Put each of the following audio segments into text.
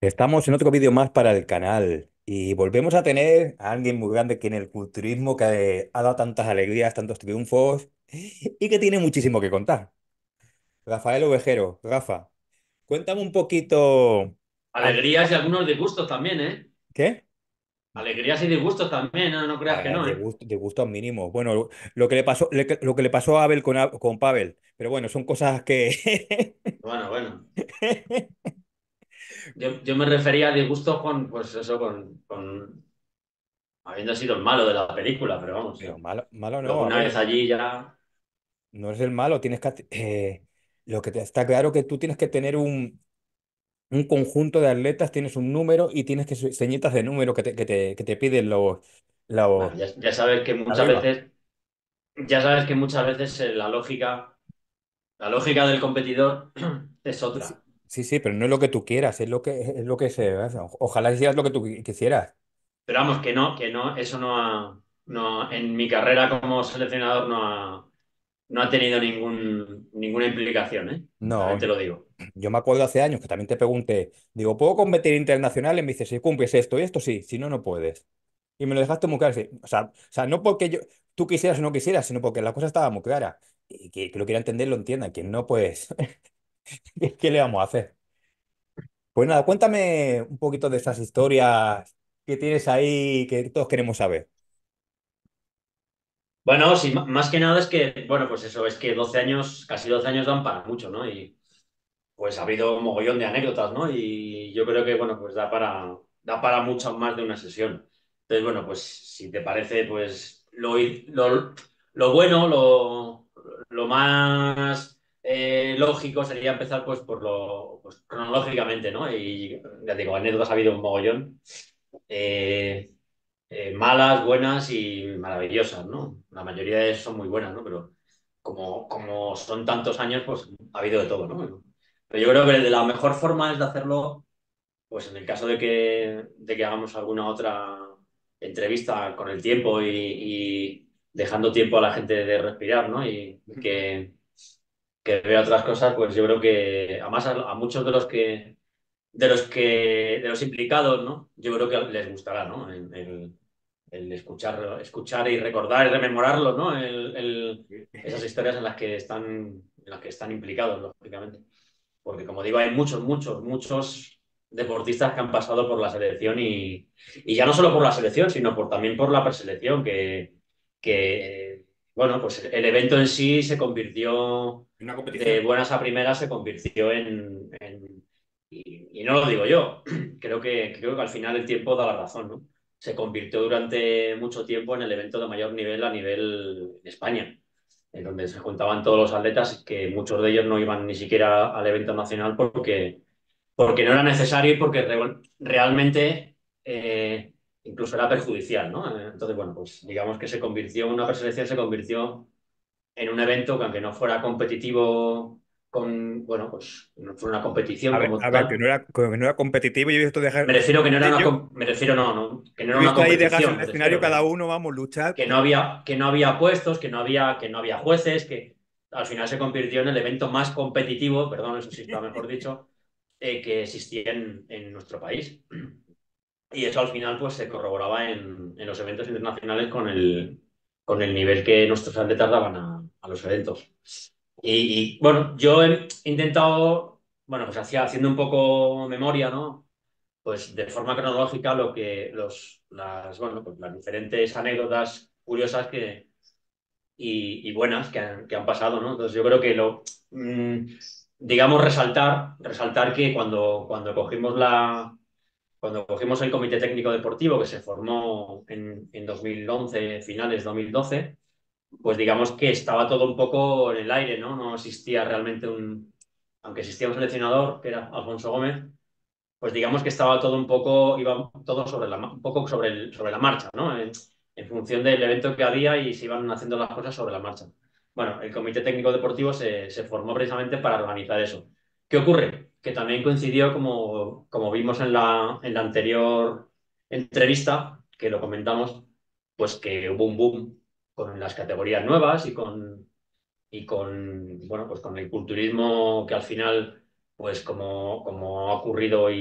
Estamos en otro vídeo más para el canal y volvemos a tener a alguien muy grande que en el culturismo que ha dado tantas alegrías, tantos triunfos y que tiene muchísimo que contar. Rafael Ovejero, Rafa, cuéntame un poquito. Alegrías y algunos disgustos también, ¿eh? ¿Qué? Alegrías y disgustos también, no, no creas que no, ¿eh? gusto, de gustos mínimos. Bueno, lo que le pasó, le- lo que le pasó a Abel con, con Pavel, pero bueno, son cosas que. Bueno, bueno. Yo, yo me refería a disgustos con, pues eso, con, con habiendo sido el malo de la película, pero vamos, Pero malo, malo no, una vez allí ya. no es el malo, tienes que. eh, lo que te- está claro que tú tienes que tener un un conjunto de atletas, tienes un número y tienes que ceñitas de número que te, que te, que te piden los, los Bueno, ya, ya sabes que muchas arriba. veces, ya sabes que muchas veces eh, la lógica, la lógica del competidor es otra. Sí, sí, pero no es lo que tú quieras, es lo que, es lo que se. Ojalá hicieras lo que tú qui- quisieras. Pero vamos, que no, que no, eso no ha, no, en mi carrera como seleccionador no ha, no ha tenido ningún, ninguna implicación, ¿eh? No, te lo digo. yo me acuerdo hace años que también te pregunté, digo, ¿puedo competir internacional? Y me dices, si cumples esto y esto, sí, si no, no puedes. Y me lo dejaste muy claro. O sea, o sea, no porque yo, tú quisieras o no quisieras, sino porque la cosa estaba muy clara. Y que, que lo quiera entender, lo entienda. Quien no, pues, ¿qué le vamos a hacer? Pues nada, cuéntame un poquito de esas historias que tienes ahí que todos queremos saber. Bueno, sí, más que nada es que, bueno, pues eso, es que 12 años, casi 12 años dan para mucho, ¿no? Y pues ha habido un mogollón de anécdotas, ¿no? Y yo creo que, bueno, pues da para, da para mucho más de una sesión. Entonces, bueno, pues si te parece, pues lo, lo, lo bueno, lo, lo más eh, lógico sería empezar pues por lo, pues, cronológicamente, ¿no? Y ya digo, anécdotas ha habido un mogollón. Eh, eh, malas, buenas y maravillosas, ¿no? La mayoría de son muy buenas, ¿no? Pero como, como son tantos años, pues ha habido de todo, ¿no? Pero yo creo que la mejor forma es de hacerlo, pues en el caso de que, de que hagamos alguna otra entrevista con el tiempo y, y dejando tiempo a la gente de respirar, ¿no? Y que, que vea otras cosas, pues yo creo que además a, a muchos de los que de los que de los implicados, ¿no? Yo creo que les gustará, ¿no? El, el- el escuchar, escuchar y recordar y rememorarlo, ¿no? El, el- esas historias en las que están, en las que están implicados, lógicamente. Porque como digo, hay muchos, muchos, muchos deportistas que han pasado por la selección y, y ya no solo por la selección, sino por, también por la preselección, que, que, bueno, pues el evento en sí se convirtió Una de competición. buenas a primeras, se convirtió en, en- y, y no lo digo yo, creo que, creo que al final el tiempo da la razón, ¿no? Se convirtió durante mucho tiempo en el evento de mayor nivel a nivel en España, en donde se juntaban todos los atletas, que muchos de ellos no iban ni siquiera al evento nacional porque, porque no era necesario y porque re- realmente eh, incluso era perjudicial, ¿no? Entonces, bueno, pues digamos que se convirtió, una preselección se convirtió en un evento que aunque no fuera competitivo con, bueno, pues no fuera una competición A ver, como a ver, que no era, que no era competitivo. Yo he visto dejar, me refiero que no era una, me refiero no, no, que no era una competición, el escenario cada uno, vamos, luchar. que no había, que no había puestos, que no había, que no había jueces, que al final se convirtió en el evento más competitivo, perdón, eso sí está mejor dicho, eh, que existía en, en nuestro país. Y eso al final pues se corroboraba en, en los eventos internacionales con el, con el nivel que nuestros atletas daban a, a los eventos. Y, bueno, yo he intentado, bueno, pues hacía, haciendo un poco memoria, ¿no? Pues de forma cronológica lo que los, las, bueno, pues las diferentes anécdotas curiosas que, y, buenas que han, que han pasado, ¿no? Entonces yo creo que lo, mmm, digamos, resaltar, resaltar que cuando, cuando cogimos la, cuando cogimos el Comité Técnico Deportivo que se formó en, en 2011, finales de 2012, pues digamos que estaba todo un poco en el aire, ¿no? No existía realmente un, aunque existía un seleccionador, que era Alfonso Gómez, pues digamos que estaba todo un poco, iba todo sobre la, un poco sobre, el, sobre la marcha, ¿no? En, función del evento que había y se iban haciendo las cosas sobre la marcha. Bueno, el Comité Técnico Deportivo se formó precisamente para organizar eso. ¿Qué ocurre? Que también coincidió, como, como vimos en la, en la anterior entrevista, que lo comentamos, pues que hubo un boom con las categorías nuevas y con, y con, bueno, pues con el culturismo que al final pues como, como ha ocurrido y,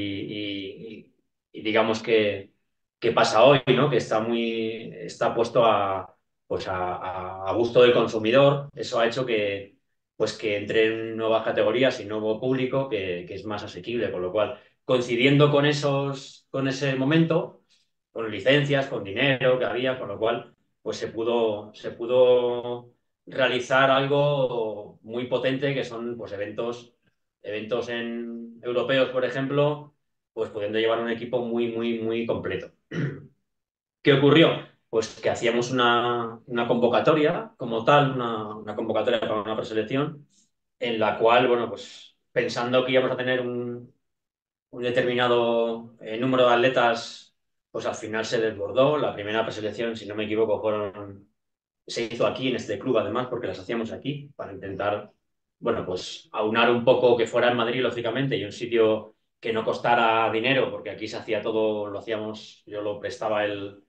y- digamos que, que pasa hoy, ¿no? Que está muy, está puesto a, pues a gusto del consumidor. Eso ha hecho que, pues que entre en nuevas categorías y nuevo público que, que es más asequible, con lo cual, coincidiendo con esos, con ese momento, con licencias, con dinero que había, con lo cual, pues se pudo, se pudo realizar algo muy potente que son pues eventos, eventos en europeos, por ejemplo, pues pudiendo llevar un equipo muy, muy, muy completo. ¿Qué ocurrió? Pues que hacíamos una, una convocatoria como tal, una, convocatoria para una preselección, en la cual, bueno, pues pensando que íbamos a tener un, un determinado eh, número de atletas, pues al final se desbordó. La primera preselección, si no me equivoco, fueron, se hizo aquí en este club, además, porque las hacíamos aquí, para intentar, bueno, pues aunar un poco que fuera en Madrid, lógicamente, y un sitio que no costara dinero, porque aquí se hacía todo, lo hacíamos, yo lo prestaba el,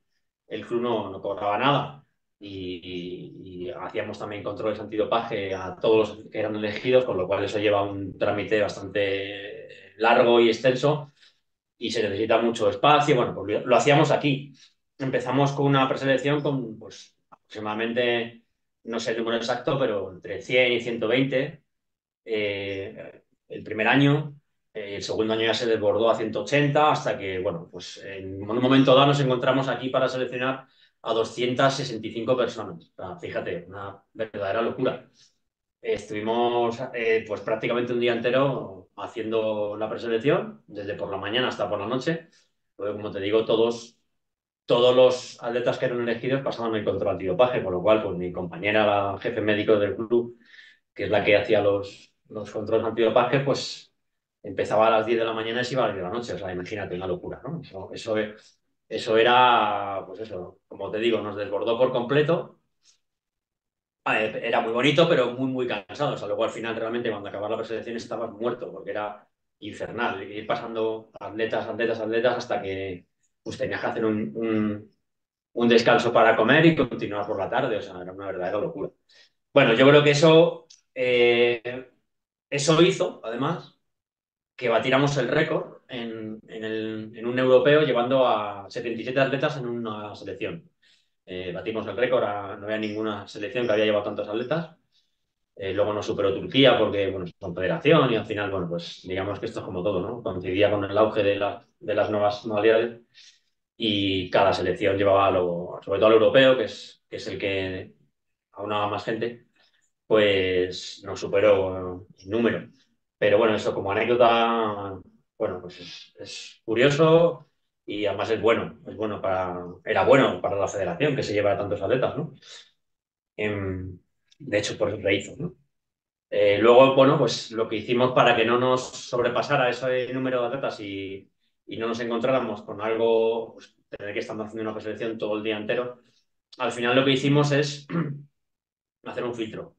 el club, no, no cobraba nada. Y, y, y, hacíamos también controles antidopaje a todos los que eran elegidos, con lo cual eso lleva un trámite bastante largo y extenso y se necesita mucho espacio. Bueno, pues lo hacíamos aquí. Empezamos con una preselección con pues, aproximadamente, no sé el número exacto, pero entre 100 y 120 eh, el primer año. Eh, el segundo año ya se desbordó a 180 hasta que, bueno, pues en un momento dado nos encontramos aquí para seleccionar a 265 personas. O sea, fíjate, una verdadera locura. Estuvimos eh, pues prácticamente un día entero haciendo la preselección, desde por la mañana hasta por la noche. Como te digo, todos, todos los atletas que eran elegidos pasaban el control antidopaje, con lo cual pues, mi compañera, la jefe médico del club, que es la que hacía los, los controles antidopaje, pues empezaba a las 10 de la mañana y se iba a las 10 de la noche. O sea, imagínate, una locura, ¿no? Eso, eso, era, pues eso, como te digo, nos desbordó por completo era muy bonito, pero muy, muy cansado. O sea, luego al final realmente cuando acababa la preselección estabas muerto, porque era infernal. Ir pasando atletas, atletas, atletas, hasta que pues tenías que hacer un, un, un, descanso para comer y continuar por la tarde. O sea, era una verdadera locura. Bueno, yo creo que eso, eh, eso hizo, además, que batiéramos el récord en, en, el, en un europeo llevando a 77 atletas en una selección. Eh, batimos el récord, no había ninguna selección que había llevado tantos atletas. Eh, luego nos superó Turquía porque, bueno, es confederación y al final, bueno, pues digamos que esto es como todo, ¿no? Coincidía con el auge de, la, de las nuevas modalidades y cada selección llevaba, lo, sobre todo el europeo, que es, que es el que aunaba más gente, pues nos superó en número. Pero bueno, eso como anécdota, bueno, pues es, es curioso y además es bueno, es bueno para, era bueno para la federación que se lleva a tantos atletas, ¿no? Eh, de hecho, por eso se hizo, ¿no? Eh, luego, bueno, pues lo que hicimos para que no nos sobrepasara ese número de atletas y, y no nos encontráramos con algo, pues, tener que estar haciendo una preselección todo el día entero, al final lo que hicimos es hacer un filtro.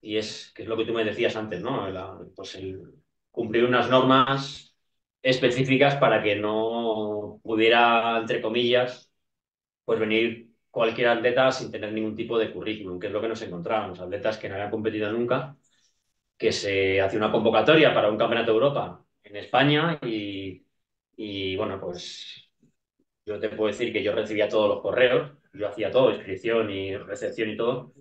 Y es, que es lo que tú me decías antes, ¿no? Pues el cumplir unas normas específicas para que no pudiera, entre comillas, pues venir cualquier atleta sin tener ningún tipo de currículum, que es lo que nos encontrábamos, atletas que no habían competido nunca, que se hace una convocatoria para un campeonato de Europa en España y, y bueno, pues yo te puedo decir que yo recibía todos los correos, yo hacía todo, inscripción y recepción y todo,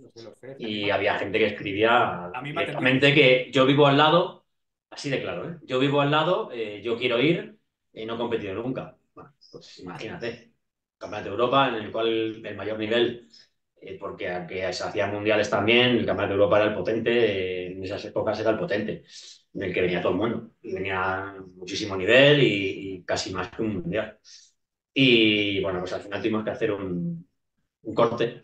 y había gente que escribía directamente que yo vivo al lado, así de claro, ¿eh? yo vivo al lado, eh, yo quiero ir y no he competido nunca. Bueno, pues imagínate, campeonato de Europa en el cual el mayor nivel, eh, porque aunque se hacían mundiales también, el campeonato de Europa era el potente, eh, en esas épocas era el potente, en el que venía todo el mundo, y venía muchísimo nivel y, y casi más que un mundial. Y bueno, pues al final tuvimos que hacer un, un corte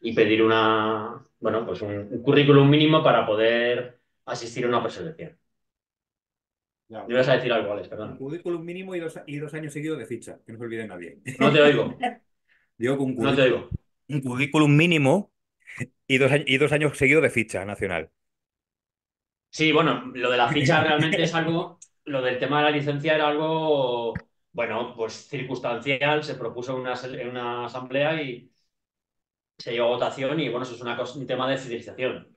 y pedir una, bueno, pues un, un, currículum mínimo para poder asistir a una preselección. Ya, ibas a decir algo, Alex, perdón. Un currículum mínimo y dos, y dos años seguidos de ficha, que no se olvide nadie. No te oigo. Digo que un no te oigo. Un currículum mínimo y dos, y dos años seguidos de ficha nacional. Sí, bueno, lo de la ficha realmente es algo, lo del tema de la licencia era algo, bueno, pues circunstancial, se propuso en una, en una asamblea y, se llegó a votación y bueno, eso es una cosa, un tema de fidelización.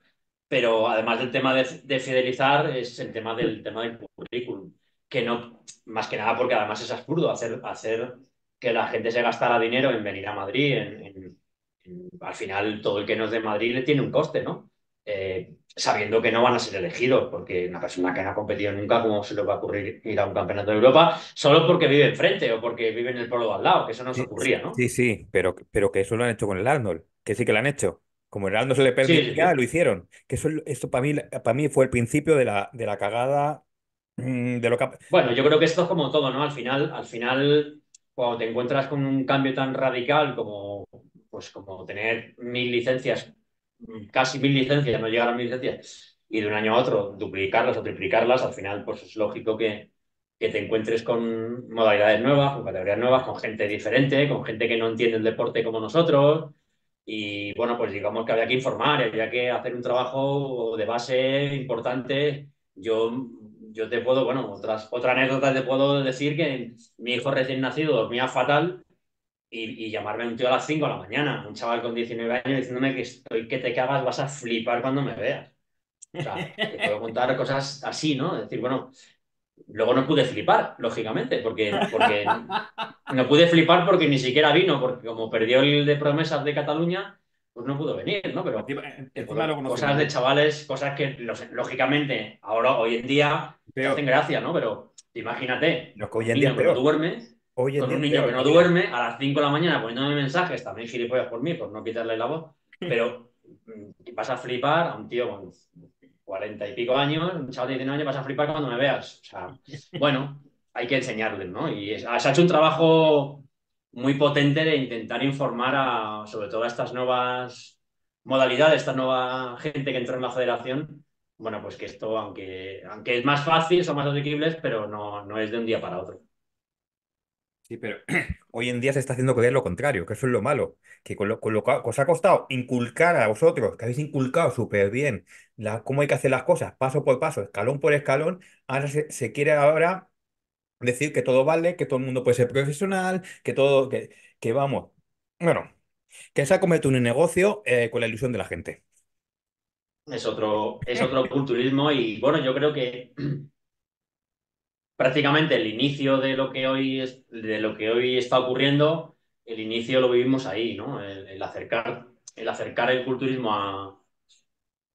Pero además del tema de, de, fidelizar, es el tema del tema del currículum. Que no, más que nada porque además es absurdo hacer, hacer que la gente se gastara dinero en venir a Madrid. En, al final, todo el que no es de Madrid le tiene un coste, ¿no? Eh, sabiendo que no van a ser elegidos, porque una persona que no ha competido nunca, ¿cómo se le va a ocurrir ir a un campeonato de Europa? Solo porque vive enfrente o porque vive en el pueblo de al lado, que eso no se ocurría, ¿no? Sí, sí, pero, pero que eso lo han hecho con el Arnold, que sí que lo han hecho. Como el Arnold se le permitía, lo hicieron. Que eso, esto para mí, para mí fue el principio de la, de la cagada mm, de lo que... Bueno, yo creo que esto es como todo, ¿no? Al final, al final, cuando te encuentras con un cambio tan radical como, pues, como tener mil licencias casi mil licencias, no llegar a mil licencias, y de un año a otro duplicarlas o triplicarlas, al final pues es lógico que, que te encuentres con modalidades nuevas, con categorías nuevas, con gente diferente, con gente que no entiende el deporte como nosotros. Y bueno, pues digamos que había que informar, había que hacer un trabajo de base importante. Yo, yo te puedo, bueno, otras, otra anécdota te puedo decir que mi hijo recién nacido dormía fatal y, llamarme un tío a las 5 de la mañana, un chaval con 19 años diciéndome que estoy que te cagas, vas a flipar cuando me veas. O sea, te puedo contar cosas así, ¿no? Es decir, bueno, luego no pude flipar, lógicamente, porque, porque no pude flipar porque ni siquiera vino, porque como perdió el de promesas de Cataluña, pues no pudo venir, ¿no? Pero cosas de chavales, cosas que lógicamente ahora, hoy en día, te hacen gracia, ¿no? Pero imagínate, no, hoy en día no duermes con un niño que no duerme a las 5 de la mañana poniéndome mensajes, también gilipollas por mí, por no quitarle la voz, pero mm, vas a flipar a un tío con 40 y pico años, un chaval de 19 años, vas a flipar cuando me veas. O sea, bueno, hay que enseñarle, ¿no? Y se ha hecho un trabajo muy potente de intentar informar a, sobre todo a estas nuevas modalidades, esta nueva gente que entró en la federación, bueno, pues que esto, aunque, aunque es más fácil, son más asequibles, pero no, no es de un día para otro. Sí, pero hoy en día se está haciendo creer lo contrario, que eso es lo malo, que con lo, que os ha costado inculcar a vosotros, que habéis inculcado súper bien la, cómo hay que hacer las cosas, paso por paso, escalón por escalón, ahora se, quiere ahora decir que todo vale, que todo el mundo puede ser profesional, que todo, que, que vamos, bueno, que se ha cometido un negocio eh, con la ilusión de la gente. Es otro, es otro culturismo y bueno, yo creo que prácticamente el inicio de lo que hoy, es, de lo que hoy está ocurriendo, el inicio lo vivimos ahí, ¿no? El, acercar, el acercar el culturismo a,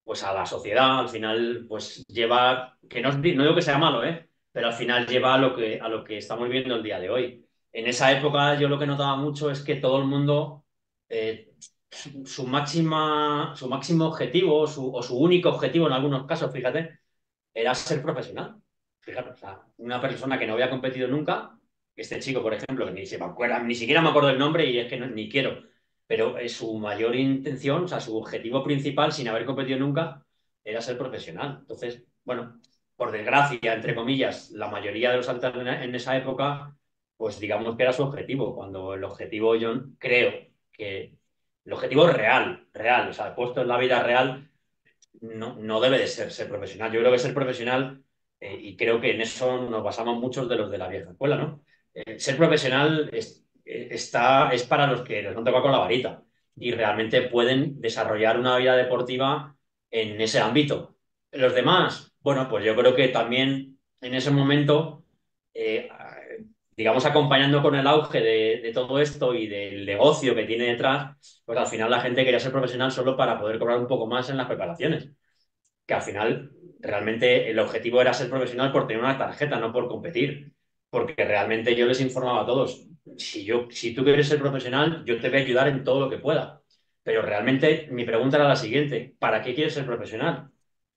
pues a la sociedad, al final, pues lleva, que no, no digo que sea malo, ¿eh? pero al final lleva a lo, que, a lo que estamos viendo el día de hoy. En esa época yo lo que notaba mucho es que todo el mundo, eh, su, máxima, su máximo objetivo su, o su único objetivo en algunos casos, fíjate, era ser profesional. Sea, una persona que no había competido nunca, este chico, por ejemplo, ni, se me acuerda, ni siquiera me acuerdo el nombre y es que ni quiero, pero su mayor intención, o sea, su objetivo principal, sin haber competido nunca, era ser profesional. Entonces, bueno, por desgracia, entre comillas, la mayoría de los atletas en esa época, pues digamos que era su objetivo, cuando el objetivo yo creo que el objetivo real, real, o sea, puesto en la vida real, no, no debe de ser ser profesional. Yo creo que ser profesional eh, y creo que en eso nos basamos muchos de los de la vieja escuela, ¿no? Eh, ser profesional es, eh, está, es para los que les han tocado con la varita y realmente pueden desarrollar una vida deportiva en ese ámbito. Los demás, bueno, pues yo creo que también en ese momento, digamos, acompañando con el auge de, de, todo esto y del negocio que tiene detrás, pues al final la gente quería ser profesional solo para poder cobrar un poco más en las preparaciones, que al final realmente el objetivo era ser profesional por tener una tarjeta, no por competir. Porque realmente yo les informaba a todos, si, yo, si tú quieres ser profesional, yo te voy a ayudar en todo lo que pueda. Pero realmente mi pregunta era la siguiente, ¿para qué quieres ser profesional?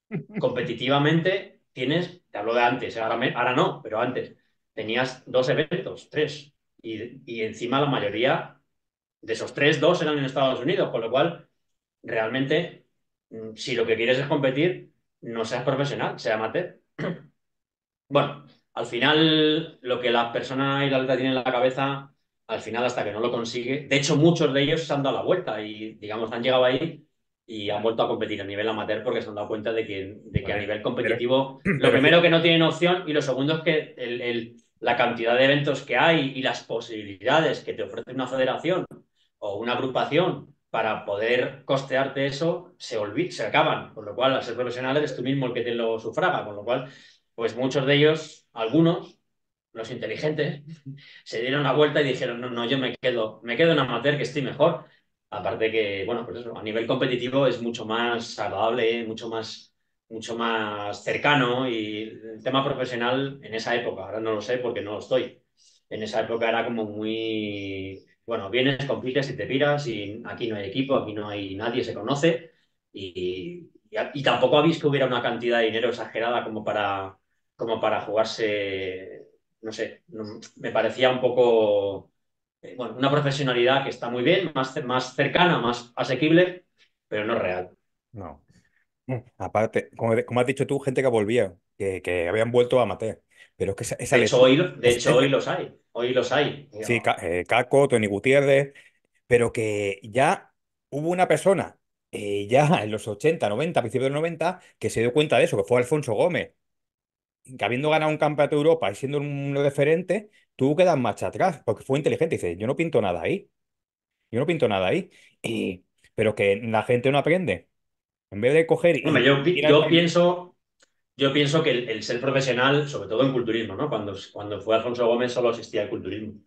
Competitivamente tienes, te hablo de antes, ahora, ahora no, pero antes, tenías dos eventos, tres, y, y encima la mayoría de esos tres, dos eran en Estados Unidos, con lo cual realmente, si lo que quieres es competir, no seas profesional, sea amateur. bueno, al final lo que la persona y la atleta tienen en la cabeza, al final hasta que no lo consigue, de hecho muchos de ellos se han dado la vuelta y digamos han llegado ahí y han vuelto a competir a nivel amateur porque se han dado cuenta de que, de que a nivel competitivo, lo primero que no tienen opción y lo segundo es que el, la cantidad de eventos que hay y las posibilidades que te ofrece una federación o una agrupación para poder costearte eso se, se acaban, con lo cual al ser profesional eres tú mismo el que te lo sufraga, con lo cual pues muchos de ellos, algunos, los inteligentes, se dieron la vuelta y dijeron, no, no, yo me quedo, me quedo en amateur que estoy mejor. Aparte que, bueno, pues eso, a nivel competitivo es mucho más agradable, mucho más, mucho más cercano y el tema profesional en esa época, ahora no lo sé porque no lo estoy. En esa época era como muy, bueno, vienes, compites y te piras y aquí no hay equipo, aquí no hay nadie, se conoce y, y, y tampoco habéis que hubiera una cantidad de dinero exagerada como para, como para jugarse, no sé, no, me parecía un poco, eh, bueno, una profesionalidad que está muy bien, más, más cercana, más asequible, pero no real. No. Mm, Aparte, como, como has dicho tú, gente que volvía, que, que habían vuelto a amateur. Pero es que esa, esa De hecho, hoy, de hecho, hoy los hay, hoy los hay. sí, eh, Caco, Tony Gutiérrez, pero que ya hubo una persona, eh, ya en los 80 90 principios de los 90 que se dio cuenta de eso, que fue Alfonso Gómez, que habiendo ganado un campeonato de Europa y siendo un referente, tuvo que dar marcha atrás, porque fue inteligente. Dice, yo no pinto nada ahí, yo no pinto nada ahí. Y, pero que la gente no aprende. En vez de coger Hombre, y yo, al yo pienso, yo pienso que el, ser profesional, sobre todo en culturismo, ¿no? Cuando, cuando fue Alfonso Gómez solo existía el culturismo.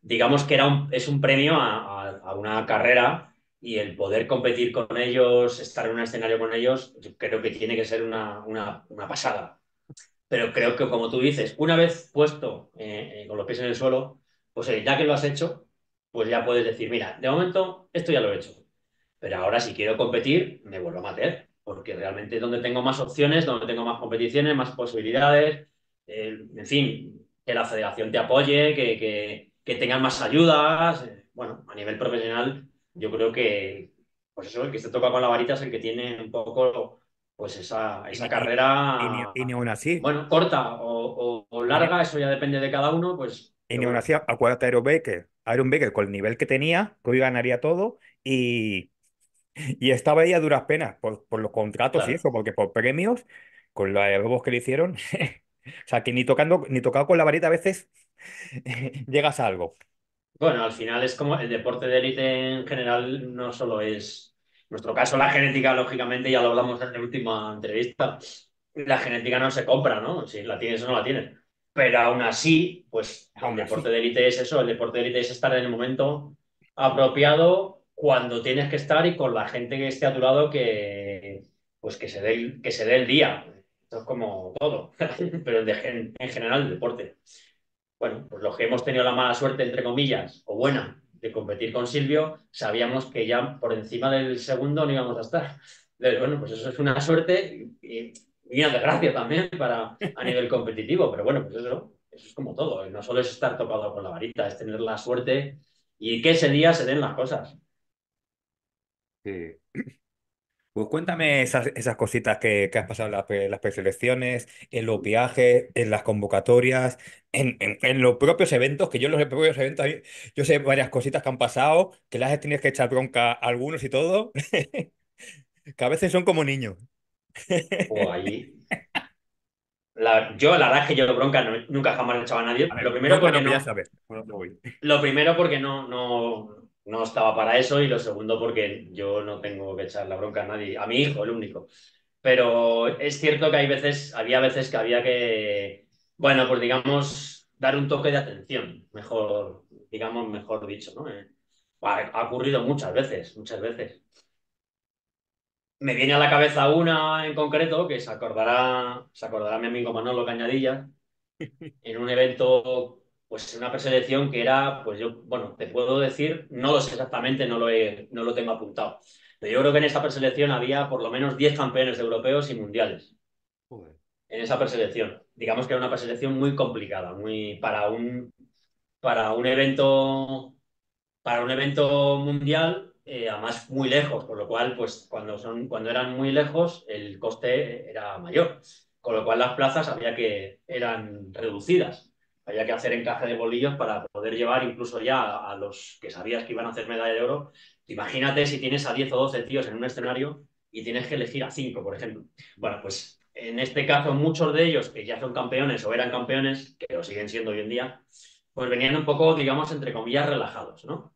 Digamos que era un, es un premio a, una carrera y el poder competir con ellos, estar en un escenario con ellos, creo que tiene que ser una, una, una pasada. Pero creo que, como tú dices, una vez puesto eh, eh, con los pies en el suelo, pues eh, ya que lo has hecho, pues ya puedes decir, mira, de momento esto ya lo he hecho. Pero ahora si quiero competir, me vuelvo a meter, porque realmente es donde tengo más opciones, donde tengo más competiciones, más posibilidades, eh, en fin, que la federación te apoye, que, que, que tengan más ayudas. eh, bueno, a nivel profesional, yo creo que, pues eso, el que se toca con la varita es el que tiene un poco, pues esa, y, esa y, y carrera, y ni aún así, bueno, corta o, o- y larga, eso ya depende de cada uno, pues, y ni aún así, acuérdate de Iron Baker, Iron Baker con el nivel que tenía, que hoy ganaría todo, y, y estaba ahí a duras penas por, por los contratos y claro. eso, porque por premios, con los robos que le hicieron, o sea, que ni tocando, ni tocado con la varita a veces llegas a algo. Bueno, al final es como el deporte de élite en general no solo es, en nuestro caso la genética, lógicamente, ya lo hablamos en la última entrevista, la genética no se compra, ¿no? Si la tienes o no la tienes. Pero aún así, pues el Aún deporte así. de élite es eso, el deporte de élite es estar en el momento apropiado cuando tienes que estar y con la gente que esté a tu lado que, pues que se dé el, que se dé el día. Esto es como todo, pero en general el deporte bueno, pues los que hemos tenido la mala suerte, entre comillas, o buena, de competir con Silvio, sabíamos que ya por encima del segundo no íbamos a estar. Entonces, bueno, pues eso es una suerte y, y una desgracia también para, a nivel competitivo, pero bueno, pues eso, eso es como todo. No solo es estar tocado con la varita, es tener la suerte y que ese día se den las cosas. Sí. Pues cuéntame esas, esas cositas que, que has pasado en las, pre- las preselecciones, en los viajes, en las convocatorias, en, en- en los propios eventos, que yo en los propios eventos, hay- yo sé varias cositas que han pasado, que las tienes que echar bronca a algunos y todo, que a veces son como niños. O ahí, la, yo la verdad es que yo bronca no- nunca jamás le he echado a A nadie. Lo ver, primero bronca no, porque no, voy. Lo primero porque no, no, no estaba para eso y lo segundo porque yo no tengo que echar la bronca a nadie, a mi hijo, el único. Pero es cierto que hay veces, había veces que había que, bueno, pues digamos, dar un toque de atención, mejor, digamos, mejor dicho, ¿no? Eh, ha, ocurrido muchas veces, muchas veces. Me viene a la cabeza una en concreto que se acordará, se acordará mi amigo Manolo Cañadilla, en un evento, pues una preselección que era, pues yo, bueno, te puedo decir, no lo sé exactamente, no lo, he, no lo tengo apuntado, pero yo creo que en esa preselección había por lo menos 10 campeones europeos y mundiales, Joder. en esa preselección. Digamos que era una preselección muy complicada, muy para un, para un evento para un evento mundial, eh, además muy lejos, con lo cual, pues cuando, son, cuando eran muy lejos, el coste era mayor, con lo cual las plazas había que, eran reducidas. Había que hacer encaje de bolillos para poder llevar incluso ya a, los que sabías que iban a hacer medalla de oro. Imagínate si tienes a 10 o 12 tíos en un escenario y tienes que elegir a 5, por ejemplo. Bueno, pues en este caso muchos de ellos que ya son campeones o eran campeones, que lo siguen siendo hoy en día, pues venían un poco, digamos, entre comillas, relajados, ¿no?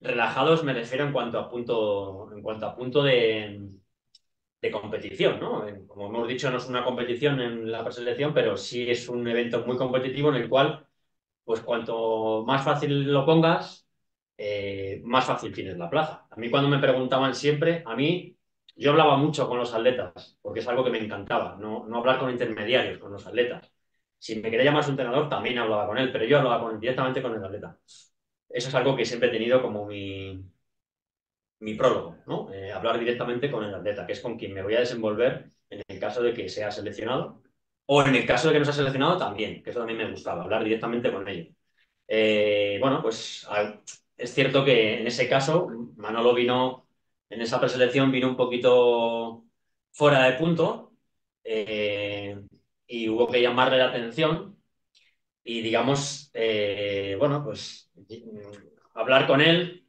Relajados me refiero en cuanto a punto, en cuanto a punto de, de competición, ¿no? Como hemos dicho, no es una competición en la preselección, pero sí es un evento muy competitivo en el cual, pues cuanto más fácil lo pongas, eh, más fácil tienes la plaza. A mí cuando me preguntaban siempre, a mí yo hablaba mucho con los atletas, porque es algo que me encantaba, no, no hablar con intermediarios, con los atletas. Si me quería llamar su entrenador, también hablaba con él, pero yo hablaba con, directamente con el atleta. Eso es algo que siempre he tenido como mi, mi prólogo, ¿no? Eh, hablar directamente con el atleta, que es con quien me voy a desenvolver en el caso de que sea seleccionado, o en el caso de que no sea seleccionado también, que eso también me gustaba, hablar directamente con ellos. Eh, bueno, pues es cierto que en ese caso Manolo vino, en esa preselección vino un poquito fuera de punto eh, y hubo que llamarle la atención y digamos, bueno, pues hablar con él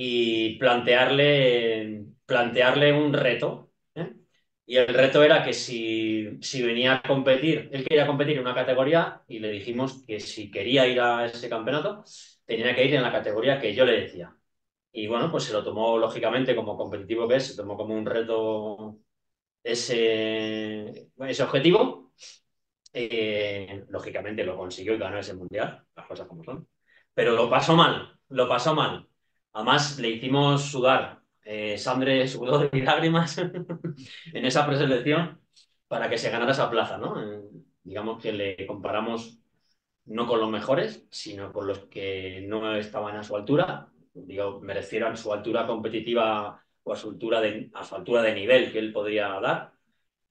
y plantearle, plantearle un reto. ¿eh? Y el reto era que si, si venía a competir, él quería competir en una categoría y le dijimos que si quería ir a ese campeonato, tenía que ir en la categoría que yo le decía. Y bueno, pues se lo tomó lógicamente como competitivo que es, se tomó como un reto ese, ese objetivo. Eh, lógicamente lo consiguió y ganó ese mundial, las cosas como son. Pero lo pasó mal, lo pasó mal. Además, le hicimos sudar eh, sangre, sudor y lágrimas en esa preselección para que se ganara esa plaza, ¿no? Eh, digamos que le comparamos no con los mejores, sino con los que no estaban a su altura. Digo, me refiero a su altura competitiva o a su altura de, a su altura de nivel que él podría dar.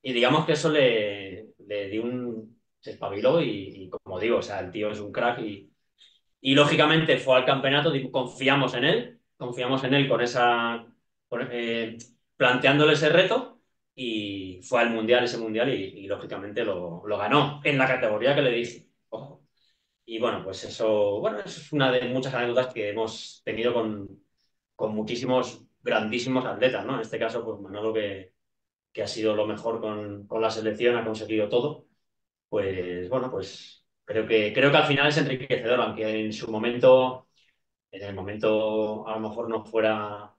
Y digamos que eso le, le dio un... se espabiló y, y, como digo, o sea, el tío es un crack y, y lógicamente fue al campeonato, confiamos en él confiamos en él con esa, eh, planteándole ese reto y fue al mundial ese mundial y, lógicamente lo, ganó en la categoría que le dije. Ojo. Y bueno, pues eso, bueno, es una de muchas anécdotas que hemos tenido con, con muchísimos grandísimos atletas, ¿no? En este caso, pues Manolo que, que ha sido lo mejor con, con la selección, ha conseguido todo. Pues bueno, pues creo que, creo que al final es enriquecedor, aunque en su momento en el momento a lo mejor no fuera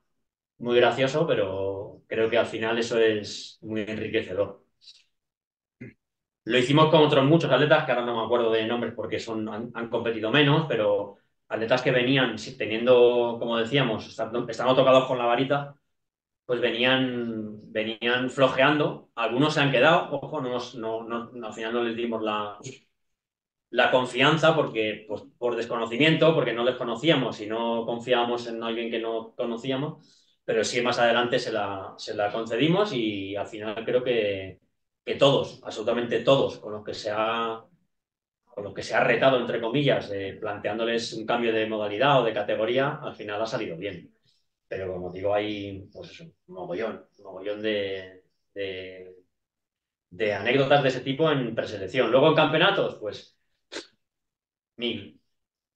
muy gracioso, pero creo que al final eso es muy enriquecedor. Lo hicimos con otros muchos atletas, que ahora no me acuerdo de nombres porque son, han, competido menos, pero atletas que venían teniendo, como decíamos, estando, tocados con la varita, pues venían, venían flojeando. Algunos se han quedado, ojo, no, no, al final no les dimos la, la confianza porque, pues, por desconocimiento, porque no les conocíamos y no confiábamos en alguien que no conocíamos, pero sí más adelante se la, se la concedimos y al final creo que, que todos, absolutamente todos, con los que se ha, con los que se ha retado, entre comillas, planteándoles un cambio de modalidad o de categoría, al final ha salido bien. Pero como digo, hay pues un mogollón, un mogollón de, de anécdotas de ese tipo en preselección. Luego en campeonatos, pues mil.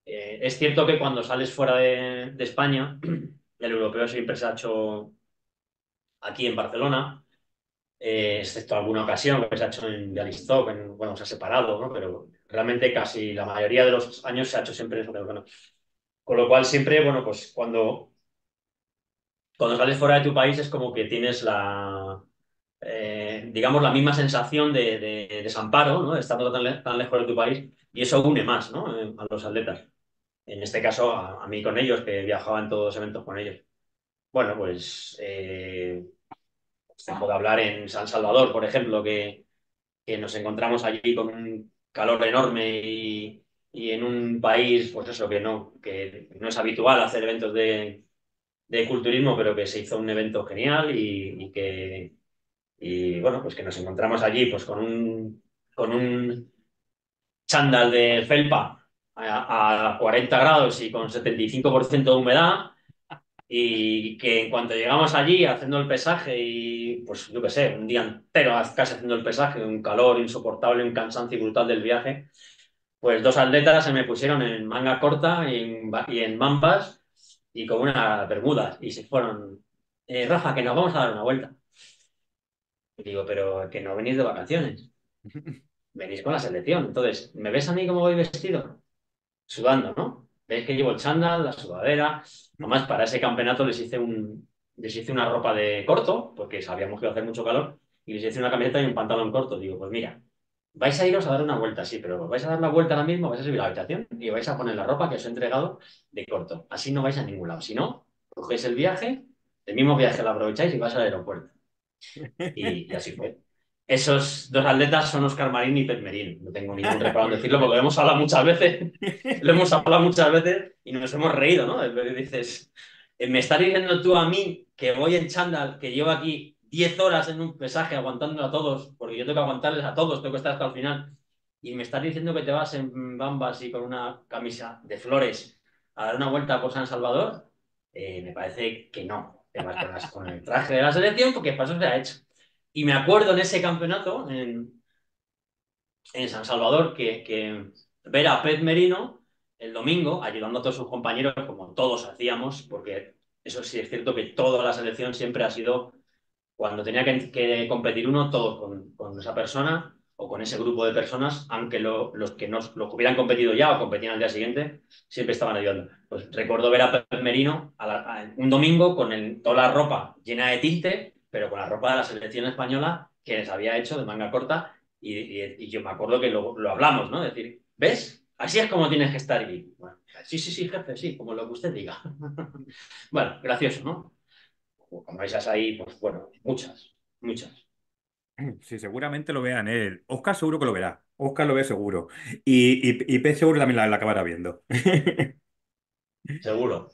Eh, es cierto que cuando sales fuera de, España, el europeo siempre se ha hecho aquí en Barcelona, eh, excepto alguna ocasión que se ha hecho en Bialystok, bueno, se ha separado, ¿no? pero realmente casi la mayoría de los años se ha hecho siempre en Barcelona. Con lo cual siempre, bueno, pues cuando, cuando sales fuera de tu país es como que tienes la, eh, digamos, la misma sensación de, desamparo, ¿no? estando tan, tan, lejos de tu país, y eso une más ¿no? Eh, a los atletas. En este caso, a, mí con ellos, que viajaba en todos los eventos con ellos. Bueno, pues eh, se puede hablar en San Salvador, por ejemplo, que, nos encontramos allí con un calor enorme y, y, en un país, pues eso, que no, que no es habitual hacer eventos de, de culturismo, pero que se hizo un evento genial y que y bueno, pues que nos encontramos allí pues con un, con un chándal de felpa a, 40 grados y con 75% de humedad y que en cuanto llegamos allí haciendo el pesaje y pues yo qué sé, un día entero casi haciendo el pesaje, un calor insoportable, un cansancio brutal del viaje, pues dos atletas se me pusieron en manga corta y en, y en y con una bermuda y se fueron, eh, Rafa, que nos vamos a dar una vuelta. Y digo, pero que no venís de vacaciones. Venís con la selección. Entonces, ¿me ves a mí cómo voy vestido? Sudando, ¿no? Veis que llevo el chándal, la sudadera. Además, para ese campeonato les hice un, les hice una ropa de corto, porque sabíamos que iba a hacer mucho calor, y les hice una camiseta y un pantalón corto. Digo, pues mira, vais a iros a dar una vuelta, sí, pero vais a dar la vuelta ahora mismo, vais a subir a la habitación y vais a poner la ropa que os he entregado de corto. Así no vais a ningún lado. Si no, cogéis el viaje, el mismo viaje lo aprovecháis y vais al aeropuerto. Y, y así fue. Esos dos atletas son Oscar Marín y Pet Merino. No tengo ningún reparo en decirlo porque lo hemos hablado muchas veces. lo hemos hablado muchas veces y nos hemos reído, ¿no? Dices, eh, me estás diciendo tú a mí que voy en chándal, que llevo aquí 10 horas en un pesaje aguantando a todos, porque yo tengo que aguantarles a todos, tengo que estar hasta el final, y me estás diciendo que te vas en bambas y con una camisa de flores a dar una vuelta por San Salvador, eh, me parece que no. Te vas con el traje de la selección porque para eso se ha hecho. Y me acuerdo en ese campeonato, en, en San Salvador, que, que ver a Pet Merino el domingo ayudando a todos sus compañeros, como todos hacíamos, porque eso sí es cierto que toda la selección siempre ha sido, cuando tenía que, competir uno, todos con, con, esa persona o con ese grupo de personas, aunque los, que no, los que hubieran competido ya o competían al día siguiente, siempre estaban ayudando. Pues recuerdo ver a Pep Merino un domingo con toda la ropa llena de tinte pero con la ropa de la selección española que les había hecho de manga corta y, yo me acuerdo que lo, lo, hablamos, ¿no? decir, ¿ves? Así es como tienes que estar. Y, bueno, sí, sí, sí, jefe, sí, como lo que usted diga. bueno, gracioso, ¿no? Como esas ahí, pues bueno, muchas, muchas. Sí, seguramente lo vean él. Oscar seguro que lo verá. Oscar lo ve seguro. Y, y, y también la, la acabará viendo. seguro.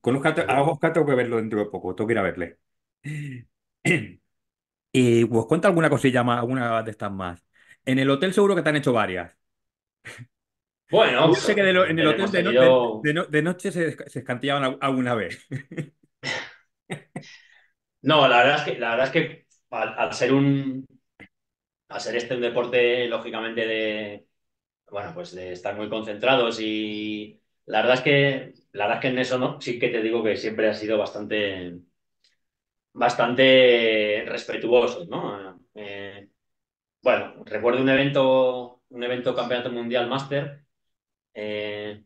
Con Oscar, a Oscar tengo que verlo dentro de poco. Tengo que ir a verle. Y pues cuenta alguna cosilla más, alguna de estas más. En el hotel seguro que te han hecho varias. Bueno, yo sé que en el hotel de, noche se, se escantillaban alguna vez. No, la verdad es que, la verdad es que al, ser un al ser este un deporte, lógicamente, de bueno, pues de estar muy concentrados y la verdad es que la verdad es que en eso no, sí que te digo que siempre ha sido bastante bastante respetuosos, ¿no? Eh, bueno, recuerdo un evento, un evento campeonato mundial máster eh,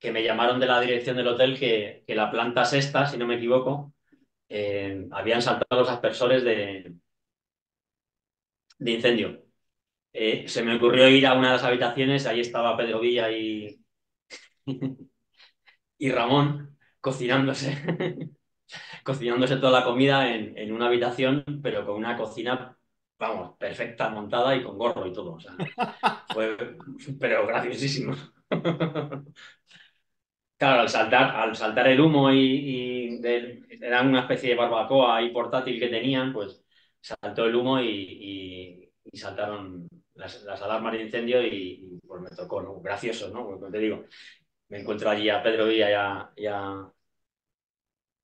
que me llamaron de la dirección del hotel que, la planta sexta, si no me equivoco, eh, habían saltado los aspersores de, de incendio. se me ocurrió ir a una de las habitaciones, ahí estaba Pedro Villa y, y Ramón cocinándose. cocinándose toda la comida en, una habitación, pero con una cocina, vamos, perfecta, montada y con gorro y todo. O sea, fue, pero graciosísimo. Claro, al saltar, al saltar el humo y, era una especie de barbacoa y portátil que tenían, pues saltó el humo y, saltaron las, alarmas de incendio y, pues me tocó, ¿no? Gracioso, ¿no? Como te digo, me encuentro allí a Pedro y a, y a,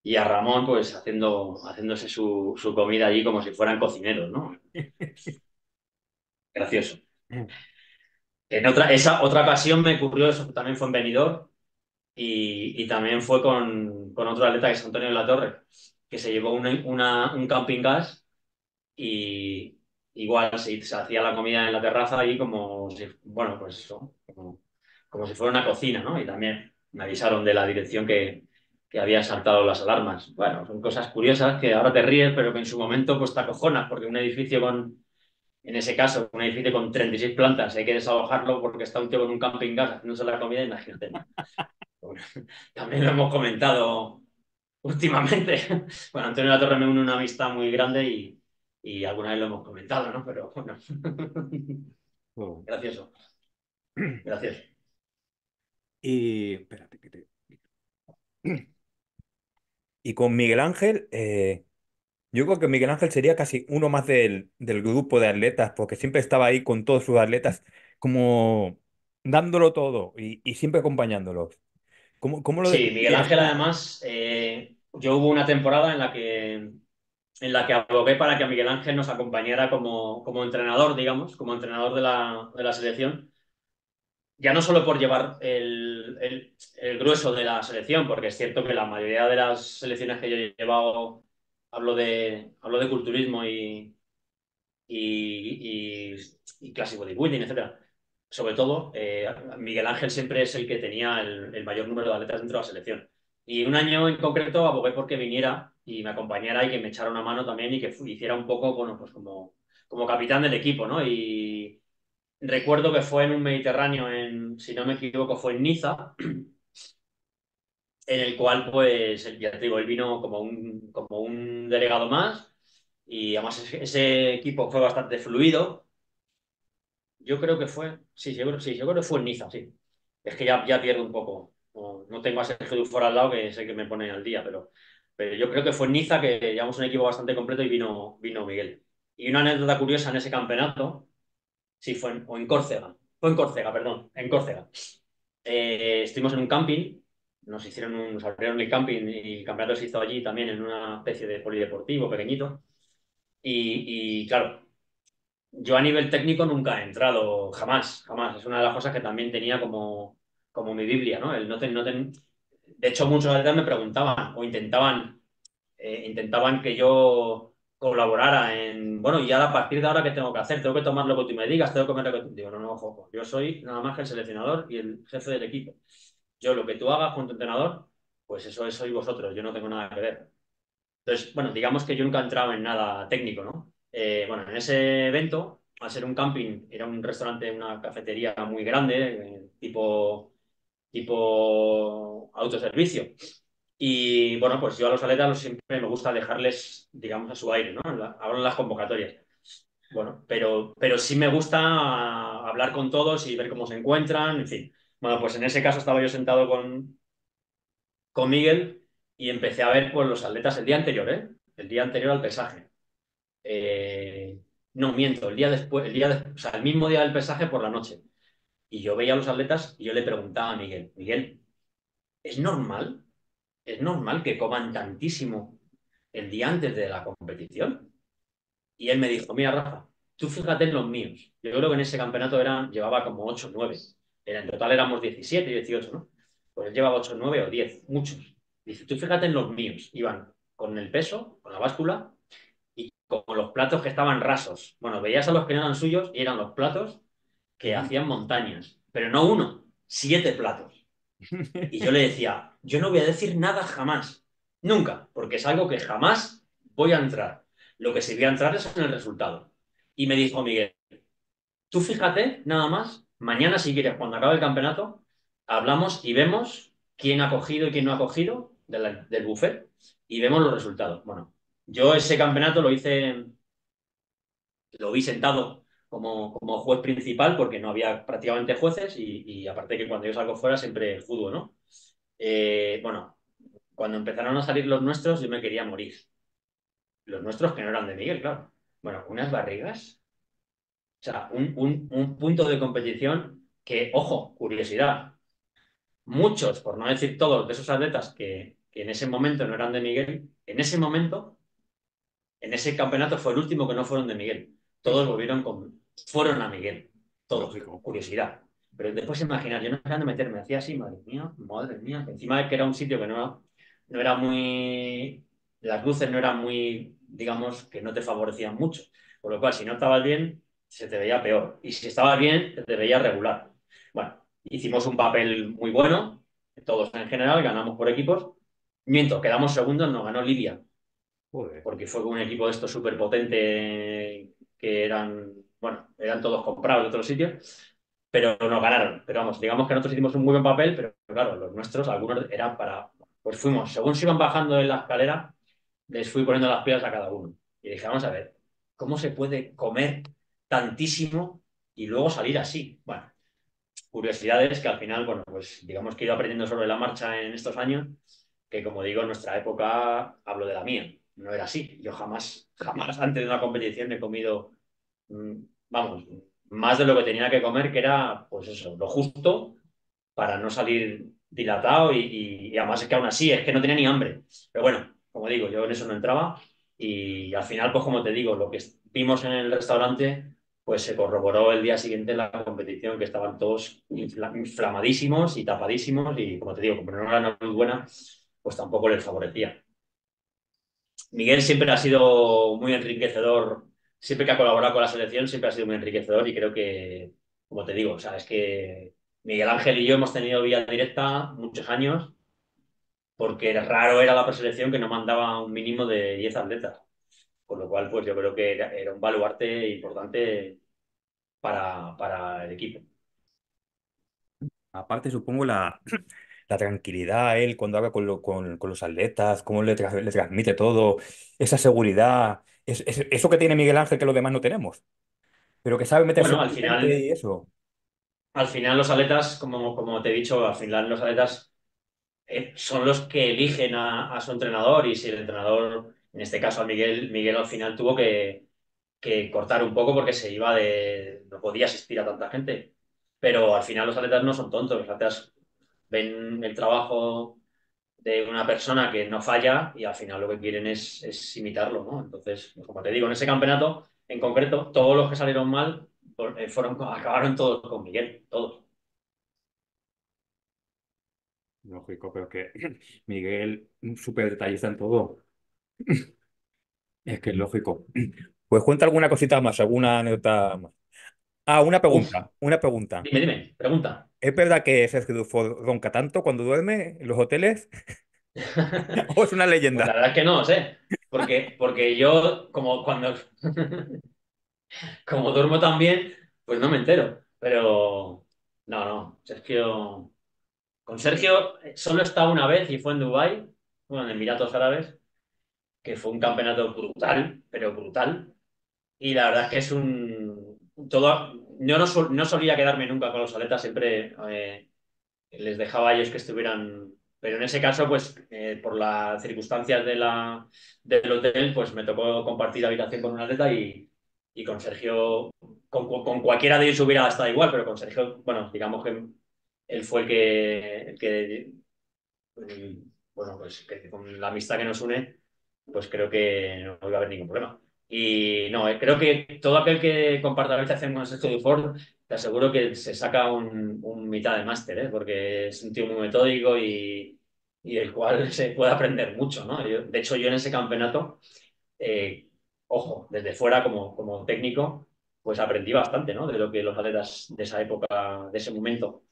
y a Ramón pues haciendo, haciéndose su, comida allí como si fueran cocineros, ¿no? Gracioso. En otra, esa otra ocasión me ocurrió, eso también fue en Benidorm y, también fue con, otro atleta que es Antonio de la Torre, que se llevó un camping gas y igual se, hacía la comida en la terraza ahí como bueno, pues eso, como, como si fuera una cocina, ¿no? Y también me avisaron de la dirección que, que había saltado las alarmas. Bueno, son cosas curiosas que ahora te ríes, pero que en su momento pues te acojonas, porque un edificio con, en ese caso, un edificio con 36 plantas, hay que desalojarlo porque está un tío con un camping gas haciéndose la comida, imagínate. también lo hemos comentado últimamente. Bueno, Antonio La Torre me une una amistad muy grande y, y alguna vez lo hemos comentado, ¿no? Pero bueno. Gracioso. Gracias. Y espérate que te... Y con Miguel Ángel, eh, yo creo que Miguel Ángel sería casi uno más del, del grupo de atletas, porque siempre estaba ahí con todos sus atletas, como dándolo todo y, y siempre acompañándolos. ¿Cómo, cómo lo Sí, Miguel Ángel además, eh, yo hubo una temporada en la que, en la que abogué para que Miguel Ángel nos acompañara como, como entrenador, digamos, como entrenador de la, de la selección ya no solo por llevar el, el, grueso de la selección, porque es cierto que la mayoría de las selecciones que yo he llevado, hablo de, hablo de culturismo y, y, y, clásico de bodybuilding, etc. Sobre todo, eh, Miguel Ángel siempre es el que tenía el, mayor número de atletas dentro de la selección. Y un año en concreto abogué porque viniera y me acompañara y que me echara una mano también y que hiciera un poco, bueno, pues como, como capitán del equipo, ¿no? Y recuerdo que fue en un Mediterráneo, en, si no me equivoco, fue en Niza, en el cual, pues, ya te digo, él vino como un, como un delegado más y además ese, equipo fue bastante fluido. Yo creo que fue, sí, seguro, sí, yo creo que fue en Niza, sí. Es que ya, pierdo un poco. No, tengo a Sergio Dufour al lado que sé que me pone al día, pero, pero yo creo que fue en Niza que llevamos un equipo bastante completo y vino, vino Miguel. Y una anécdota curiosa en ese campeonato, sí, fue en, o en Córcega, fue en Córcega, perdón, en Córcega. Eh, estuvimos en un camping, nos hicieron un, nos abrieron el camping y el campeonato se hizo allí también en una especie de polideportivo pequeñito. Y, y claro, yo a nivel técnico nunca he entrado, jamás, jamás. Es una de las cosas que también tenía como, como mi Biblia, ¿no? El no ten- De hecho, muchos atletas me preguntaban o intentaban, eh, intentaban que yo colaborara en, bueno, y ahora a partir de ahora, ¿qué tengo que hacer? ¿Tengo que tomar lo que tú me digas? ¿Tengo que comer lo que tú... Digo, no, no, ojo, yo soy nada más que el seleccionador y el jefe del equipo. Yo lo que tú hagas con tu entrenador, pues eso, eso sois vosotros, yo no tengo nada que ver. Entonces, bueno, digamos que yo nunca he entrado en nada técnico, ¿no? Eh, bueno, en ese evento, al ser un camping, era un restaurante, una cafetería muy grande, eh, tipo, tipo autoservicio. Y bueno, pues yo a los atletas siempre me gusta dejarles, digamos, a su aire, ¿no? Ahora en las convocatorias. Bueno, pero, pero sí me gusta hablar con todos y ver cómo se encuentran, en fin. Bueno, pues en ese caso estaba yo sentado con, con Miguel y empecé a ver pues, los atletas el día anterior, ¿eh? El día anterior al pesaje. Eh, no, miento, el día después, el día de- o sea, el mismo día del pesaje por la noche. Y yo veía a los atletas y yo le preguntaba a Miguel, Miguel, ¿es normal? ¿Es normal que coman tantísimo el día antes de la competición? Y él me dijo, mira, Rafa, tú fíjate en los míos. Yo creo que en ese campeonato eran, llevaba como 8 o 9. Era, en total éramos 17 y 18, ¿no? Pues él llevaba 8, 9 o 10, muchos. Dice, tú fíjate en los míos. Iban con el peso, con la báscula y con los platos que estaban rasos. Bueno, veías a los que no eran suyos y eran los platos que hacían montañas. Pero no uno, siete platos. Y yo le decía, yo no voy a decir nada jamás. Nunca, porque es algo que jamás voy a entrar. Lo que sí voy a entrar es en el resultado. Y me dijo Miguel, tú fíjate, nada más, mañana si quieres, cuando acabe el campeonato, hablamos y vemos quién ha cogido y quién no ha cogido del buffet y vemos los resultados. Bueno, yo ese campeonato lo hice, lo vi sentado como, como juez principal porque no había prácticamente jueces y, aparte que cuando yo salgo fuera siempre juzgo, ¿no? Eh, bueno, cuando empezaron a salir los nuestros yo me quería morir. Los nuestros que no eran de Miguel, claro. Bueno, unas barrigas. O sea, un, un, un punto de competición que, ojo, curiosidad, muchos, por no decir todos, de esos atletas que, que en ese momento no eran de Miguel, en ese momento, en ese campeonato fue el último que no fueron de Miguel. Todos volvieron con, fueron a Miguel. Todos, Lógico. curiosidad. Pero después imaginar, yo no dónde meterme, hacía así, madre mía, madre mía. Encima de que era un sitio que no, no era muy. Las luces no eran muy, digamos, que no te favorecían mucho. Por lo cual, si no estabas bien, se te veía peor. Y si estabas bien, se te veía regular. Bueno, hicimos un papel muy bueno, todos en general, ganamos por equipos. Miento, quedamos segundos, nos ganó Libia, Joder. porque fue con un equipo de estos súper potente que eran, bueno, eran todos comprados de otros sitios, pero nos ganaron. Pero vamos, digamos que nosotros hicimos un muy buen papel, pero claro, los nuestros, algunos eran para, pues fuimos, según se iban bajando en la escalera, les fui poniendo las piedras a cada uno. Y dije, vamos a ver, ¿cómo se puede comer tantísimo y luego salir así? Bueno, curiosidades que al final, bueno, pues digamos que he ido aprendiendo sobre la marcha en estos años, que como digo, en nuestra época, hablo de la mía, no era así. Yo jamás, jamás antes de una competición he comido, mm, vamos, más de lo que tenía que comer, que era, pues eso, lo justo para no salir dilatado y, además es que aún así, es que no tenía ni hambre. Pero bueno, como digo, yo en eso no entraba y al final, pues como te digo, lo que vimos en el restaurante, pues se corroboró el día siguiente en la competición, que estaban todos infla- inflamadísimos y tapadísimos y como te digo, como no era muy buena, pues tampoco les favorecía. Miguel siempre ha sido muy enriquecedor, siempre que ha colaborado con la selección, siempre ha sido muy enriquecedor y creo que, como te digo, o sea, es que Miguel Ángel y yo hemos tenido vía directa muchos años porque raro era la preselección que no mandaba un mínimo de 10 atletas. Con lo cual, pues yo creo que era, un baluarte importante para, para el equipo. Aparte, supongo la, la tranquilidad, él cuando habla con, lo- con, con los atletas, cómo le, tra- le transmite todo, esa seguridad, es, es- eso que tiene Miguel Ángel que los demás no tenemos, pero que sabe meterse Bueno, al final, y eso. al final los atletas, como, como te he dicho, al final los atletas eh, son los que eligen a, a su entrenador y si el entrenador, en este caso a Miguel, Miguel al final tuvo que, que cortar un poco porque se iba de... no podía asistir a tanta gente. Pero al final los atletas no son tontos, los atletas ven el trabajo de una persona que no falla y al final lo que quieren es, es imitarlo, ¿no? Entonces, como te digo, en ese campeonato en concreto, todos los que salieron mal pues, eh, fueron, acabaron todos con Miguel, todos. Lógico, pero que Miguel, un súper detallista en todo. Es que es lógico. Pues cuenta alguna cosita más, alguna anécdota más. Ah, una Uf, pregunta, una pregunta. dime, dime, pregunta. ¿Es verdad que Sergio Dufo ronca tanto cuando duerme en los hoteles? ¿O es una Pues la leyenda? verdad es que no, sé. Porque, porque yo, como cuando como duermo tan bien, pues no me entero. Pero no, no. Sergio. Con Sergio eh, solo he estado una vez y fue en Dubái, bueno, en Emiratos Árabes, que fue un campeonato brutal, pero brutal. Y la verdad es que es un. Todo, yo no, sol- no solía quedarme nunca con los aletas, siempre eh, les dejaba a ellos que estuvieran. Pero en ese caso, pues eh, por las circunstancias de la, del hotel, pues me tocó compartir habitación con un atleta y, y con Sergio, con, con cualquiera de ellos hubiera estado igual, pero con Sergio, bueno, digamos que él fue el que, bueno, pues con la amistad que nos une, pues creo que no iba a haber ningún problema. Y no, eh, creo que todo aquel que comparta la habitación con Sergio Dufort, te aseguro que se saca un, un mitad de máster, ¿eh? porque es un tío muy metódico y, y del cual se puede aprender mucho, ¿no? Yo- de hecho, yo en ese campeonato, eh, ojo, desde fuera como, como técnico, pues aprendí bastante, ¿no? De lo que los atletas de esa época, de ese momento,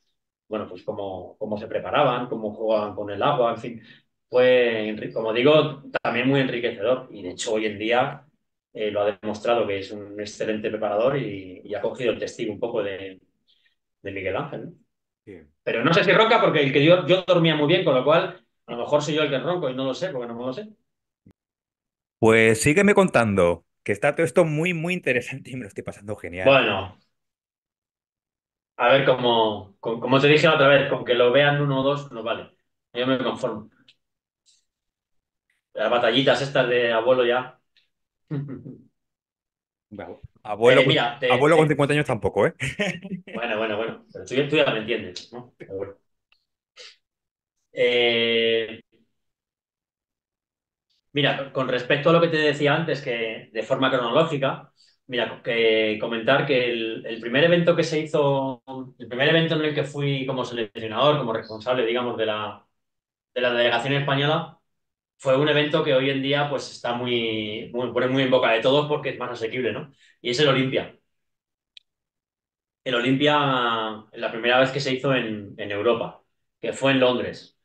bueno, pues cómo, cómo se preparaban, cómo jugaban con el agua, en fin. Fue, como digo, también muy enriquecedor. Y de hecho, hoy en día eh, lo ha demostrado que es un excelente preparador y, y ha cogido el testigo un poco de, de Miguel Ángel, ¿no? Pero no sé si ronca porque el que yo, yo dormía muy bien, con lo cual a lo mejor soy yo el que ronco y no lo sé, porque no me lo sé. Pues sígueme contando, que está todo esto muy, muy interesante y me lo estoy pasando genial. Bueno, a ver cómo, como, como te dije la otra vez, con que lo vean uno o dos, no vale. Yo me conformo. Las batallitas estas de abuelo ya. Bueno, abuelo, Eh, con- mira, te, abuelo con te- 50 años tampoco, ¿eh? Bueno, bueno, bueno. Pero tú, ya tú ya me entiendes, ¿no? Eh, mira, con respecto a lo que te decía antes, que de forma cronológica, mira, que comentar que el, el primer evento que se hizo, el primer evento en el que fui como seleccionador, como responsable, digamos, de la, de la delegación española, fue un evento que hoy en día pues está muy, muy, pone muy en boca de todos porque es más asequible, ¿no? Y es el Olimpia. El Olimpia, la primera vez que se hizo en, en Europa, que fue en Londres.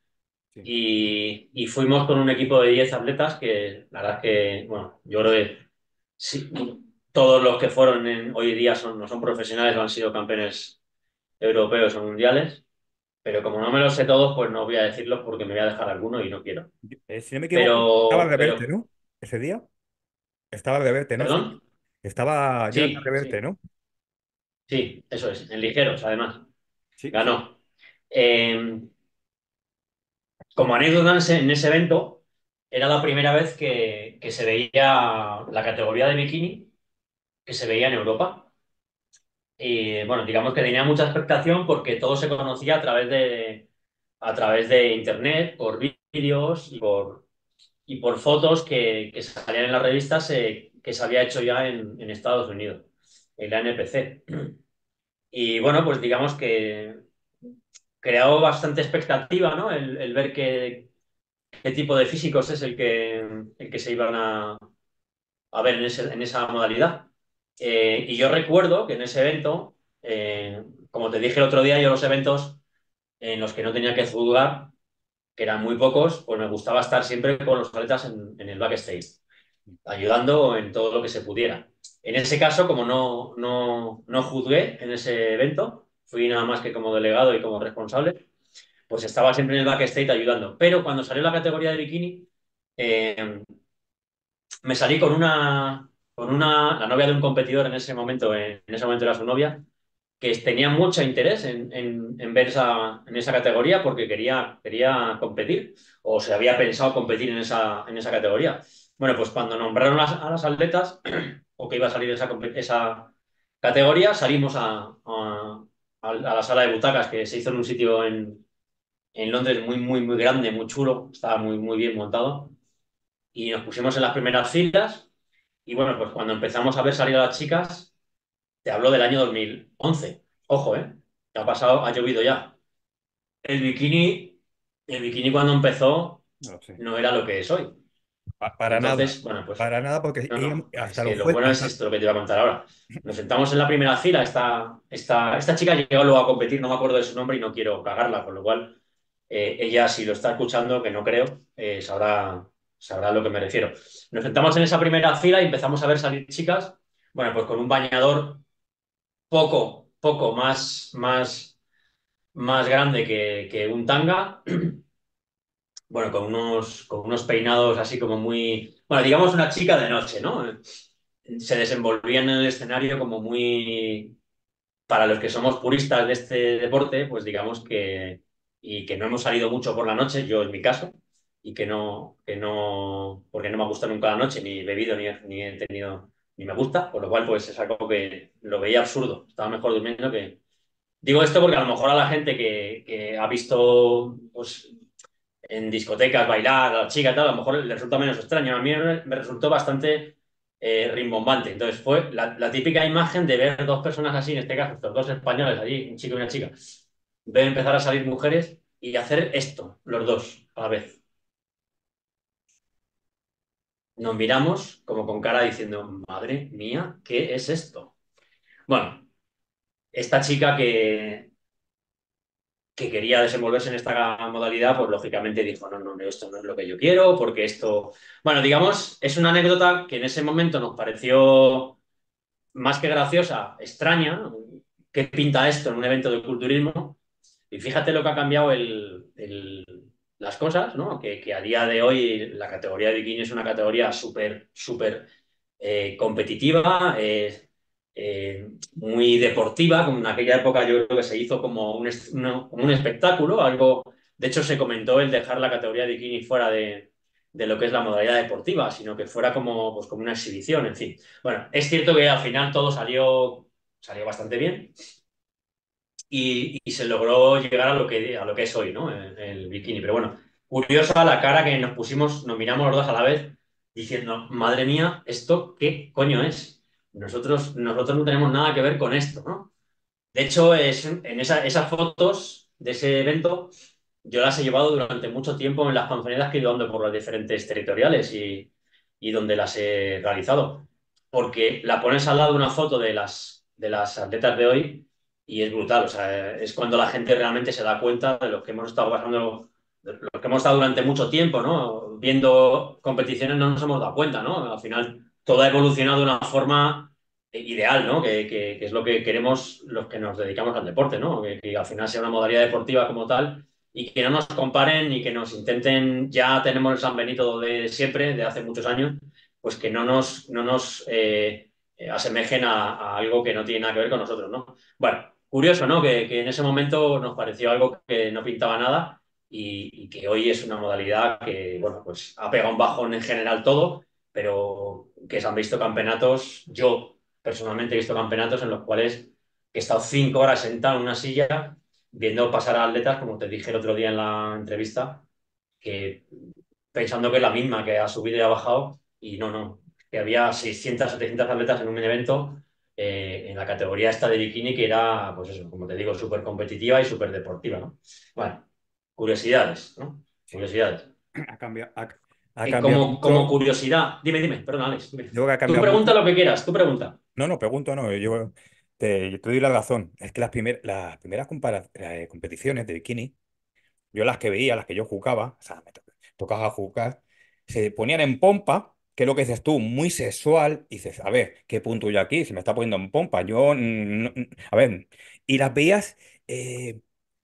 Sí. Y, y fuimos con un equipo de 10 atletas que la verdad es que, bueno, yo creo que sí, todos los que fueron en- hoy día son, no son profesionales o han sido campeones europeos o mundiales, pero como no me los sé todos, pues no voy a decirlos porque me voy a dejar alguno y no quiero. Eh, si no me equivoco, estaba Reverte, pero, ¿no? Ese día. Estaba Reverte, ¿no? Sí. perdón, Estaba sí, Reverte, sí, ¿no? sí, eso es, en ligeros además, sí. ganó. Eh, como anécdota en ese, en ese evento, era la primera vez que, que se veía la categoría de bikini que se veía en Europa. Y bueno, digamos que tenía mucha expectación porque todo se conocía a través de, a través de internet, por vídeos y por, y por fotos que, que salían en las revistas eh, que se había hecho ya en, en Estados Unidos, en la NPC. Y bueno, pues digamos que creó bastante expectativa, ¿no? El, el ver qué, qué tipo de físicos es el que, el que se iban a, a ver en, ese- en esa modalidad. Eh, y yo recuerdo que en ese evento, eh, como te dije el otro día, yo los eventos en los que no tenía que jugar, que eran muy pocos, pues me gustaba estar siempre con los atletas en, en el backstage, ayudando en todo lo que se pudiera. En ese caso, como no, no, no juzgué en ese evento, fui nada más que como delegado y como responsable, pues estaba siempre en el backstage ayudando. Pero cuando salió la categoría de bikini, eh, me salí con una, con una, la novia de un competidor en ese momento, en, ese momento era su novia, que tenía mucho interés en, en, ver esa, en esa categoría porque quería, quería competir o se había pensado competir en esa, en esa categoría. Bueno, pues cuando nombraron a las atletas o que iba a salir esa, esa categoría, salimos a, a, a, la sala de butacas que se hizo en un sitio en, en Londres muy, muy, muy grande, muy chulo, estaba muy, muy bien montado. Y nos pusimos en las primeras filas y bueno, pues cuando empezamos a ver salir a las chicas, te hablo del año 2011. Ojo, ¿eh? ¿Qué ha pasado? Ha llovido ya. El bikini, el bikini cuando empezó No era lo que es hoy. Pa- Para Entonces, nada. bueno, pues Para nada, porque no, no, íbamos- es hasta que lo bueno es esto lo que te iba a contar ahora. Nos sentamos en la primera fila, esta, esta, esta chica llegó luego a competir, no me acuerdo de su nombre y no quiero cagarla, con lo cual eh, ella, si lo está escuchando, que no creo, eh, sabrá, sabrá a lo que me refiero. Nos sentamos en esa primera fila y empezamos a ver salir chicas, bueno, pues con un bañador poco, poco más, más, más grande que, que un tanga, bueno, con unos, con unos peinados así como muy, bueno, digamos una chica de noche, ¿no? Se desenvolvían en el escenario como muy, para los que somos puristas de este deporte, pues digamos que, y que no hemos salido mucho por la noche, yo en mi caso, y que no, que no, porque no me gusta nunca la noche, ni he bebido, ni ni he tenido, ni me gusta, por lo cual pues es algo que lo veía absurdo, estaba mejor durmiendo que... Digo esto porque a lo mejor a la gente que, que ha visto pues, en discotecas bailar a la chica y tal, a lo mejor le resulta menos extraño. A mí me resultó bastante eh, rimbombante. Entonces fue la, la típica imagen de ver dos personas así, en este caso, estos dos españoles allí, un chico y una chica, ver empezar a salir mujeres y hacer esto, los dos, a la vez. Nos miramos como con cara diciendo, madre mía, ¿qué es esto? Bueno, esta chica que, que quería desenvolverse en esta modalidad, pues lógicamente dijo, no, no, esto no es lo que yo quiero, porque esto, bueno, digamos, es una anécdota que en ese momento nos pareció más que graciosa, extraña, ¿qué pinta esto en un evento de culturismo? Y fíjate lo que ha cambiado el, el, las cosas, ¿no? Que, que, a día de hoy la categoría de bikini es una categoría súper, súper eh, competitiva, eh, muy deportiva, como en aquella época yo creo que se hizo como un, un espectáculo, algo, de hecho se comentó el dejar la categoría de bikini fuera de, de lo que es la modalidad deportiva, sino que fuera como, pues, como una exhibición, en fin. Bueno, es cierto que al final todo salió, salió bastante bien y, se logró llegar a lo que, a lo que es hoy, ¿no? El, bikini. Pero bueno, curiosa la cara que nos pusimos, nos miramos los dos a la vez, diciendo, madre mía, ¿esto qué coño es? Nosotros, nosotros no tenemos nada que ver con esto, ¿no? De hecho, es, en esa, esas fotos de ese evento yo las he llevado durante mucho tiempo en las conferencias que he ido dando por las diferentes territoriales y, y, donde las he realizado. Porque la pones al lado de una foto de las, de las atletas de hoy y es brutal. O sea, es cuando la gente realmente se da cuenta de lo que hemos estado pasando, lo que hemos estado durante mucho tiempo, ¿no? Viendo competiciones no nos hemos dado cuenta, ¿no? Al final todo ha evolucionado de una forma ideal, ¿no? Que, que, que es lo que queremos los que nos dedicamos al deporte, ¿no? Que, que al final sea una modalidad deportiva como tal y que no nos comparen y que nos intenten, ya tenemos el San Benito de siempre, de hace muchos años, pues que no nos, no nos eh, asemejen a, a, algo que no tiene nada que ver con nosotros, ¿no? Bueno, curioso, ¿no? Que, que en ese momento nos pareció algo que no pintaba nada y, y, que hoy es una modalidad que, bueno, pues ha pegado un bajón en general todo, pero que se han visto campeonatos, yo personalmente he visto campeonatos en los cuales he estado cinco horas sentado en una silla viendo pasar a atletas, como te dije el otro día en la entrevista, que pensando que es la misma, que ha subido y ha bajado, y no, no, que había 600, 700 atletas en un evento eh, en la categoría esta de bikini, que era, pues eso, como te digo, súper competitiva y súper deportiva, ¿no? Bueno, curiosidades, ¿no? Curiosidades. Ha cambiado. Ha, ha cambiado como, como, curiosidad, dime, dime, perdón, Alex. Dime. Que tú pregunta mucho. lo que quieras, tú pregunta. No, no, pregunto, no, yo te, te doy la razón. Es que las, primer, las primeras eh, competiciones de bikini yo las que veía, las que yo jugaba, o sea, me to- tocaba jugar, se ponían en pompa, que es lo que dices tú, muy sexual, y dices, a ver, ¿qué punto yo aquí? Se me está poniendo en pompa, yo, mm, mm, a ver, y las veías eh,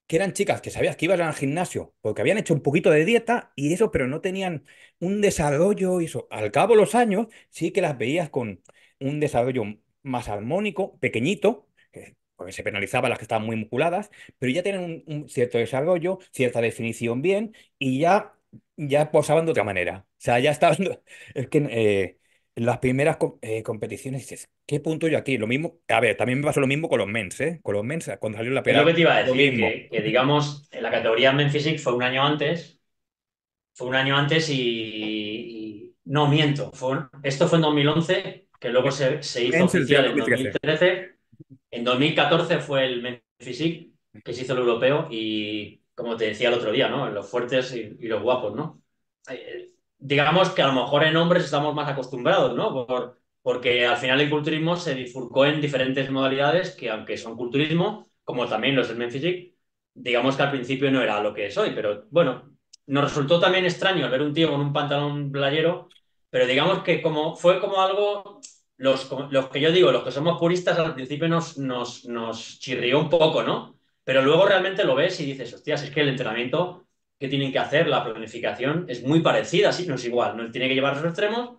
que eran chicas que sabías que iban al gimnasio, porque habían hecho un poquito de dieta y eso, pero no tenían un desarrollo, y eso, al cabo de los años, sí que las veías con un desarrollo más armónico, pequeñito, que- porque se penalizaba las que estaban muy musculadas, pero ya tienen un cierto desarrollo, cierta definición bien, y ya, ya posaban de otra manera. O sea, ya estaban. Es que eh, en las primeras eh, competiciones dices, ¿qué punto yo aquí? Lo mismo. A ver, también me pasó lo mismo con los mens, ¿eh? Con los mens, cuando salió la Es lo pera, que te iba a decir, que, que, digamos, en la categoría Men Physique fue un año antes, fue un año antes y, y- no miento, fue un- esto fue en 2011, que luego se, se hizo Mens oficial en 2013. 2013, en 2014 fue el Men Physique, que se hizo el europeo y, como te decía el otro día, ¿no? Los fuertes y, los guapos, ¿no? Eh, digamos que a lo mejor en hombres estamos más acostumbrados, ¿no? Por, porque al final el culturismo se bifurcó en diferentes modalidades que, aunque son culturismo, como también los del Men Physique, digamos que al principio no era lo que es hoy, pero bueno, nos resultó también extraño ver un tío con un pantalón playero, pero digamos que como fue como algo, los, los que yo digo, los que somos puristas al principio nos, nos, nos chirrió un poco, ¿no? Pero luego realmente lo ves y dices, hostias, es que el entrenamiento que tienen que hacer, la planificación es muy parecida, sí, no es igual, no tiene que llevar a los extremos,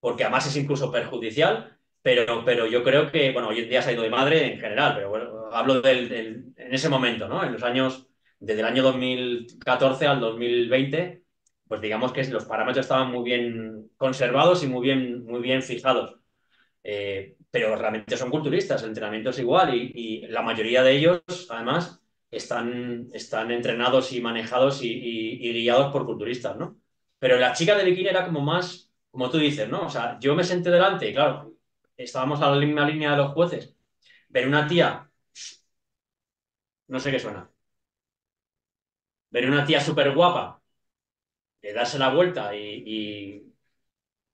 porque además es incluso perjudicial, pero, pero yo creo que, bueno, hoy en día se ha ido de madre en general, pero bueno, hablo del, en ese momento, ¿no? En los años, desde el año 2014 al 2020, pues digamos que los parámetros estaban muy bien conservados y muy bien, muy bien fijados. Eh, pero realmente son culturistas, el entrenamiento es igual y, la mayoría de ellos, además, están, están entrenados y manejados y guiados por culturistas, ¿no? Pero la chica de bikini era como más, como tú dices, ¿no? O sea, yo me senté delante y claro, estábamos a la misma línea de los jueces, ver una tía, no sé qué suena, ver una tía súper guapa, darse la vuelta y,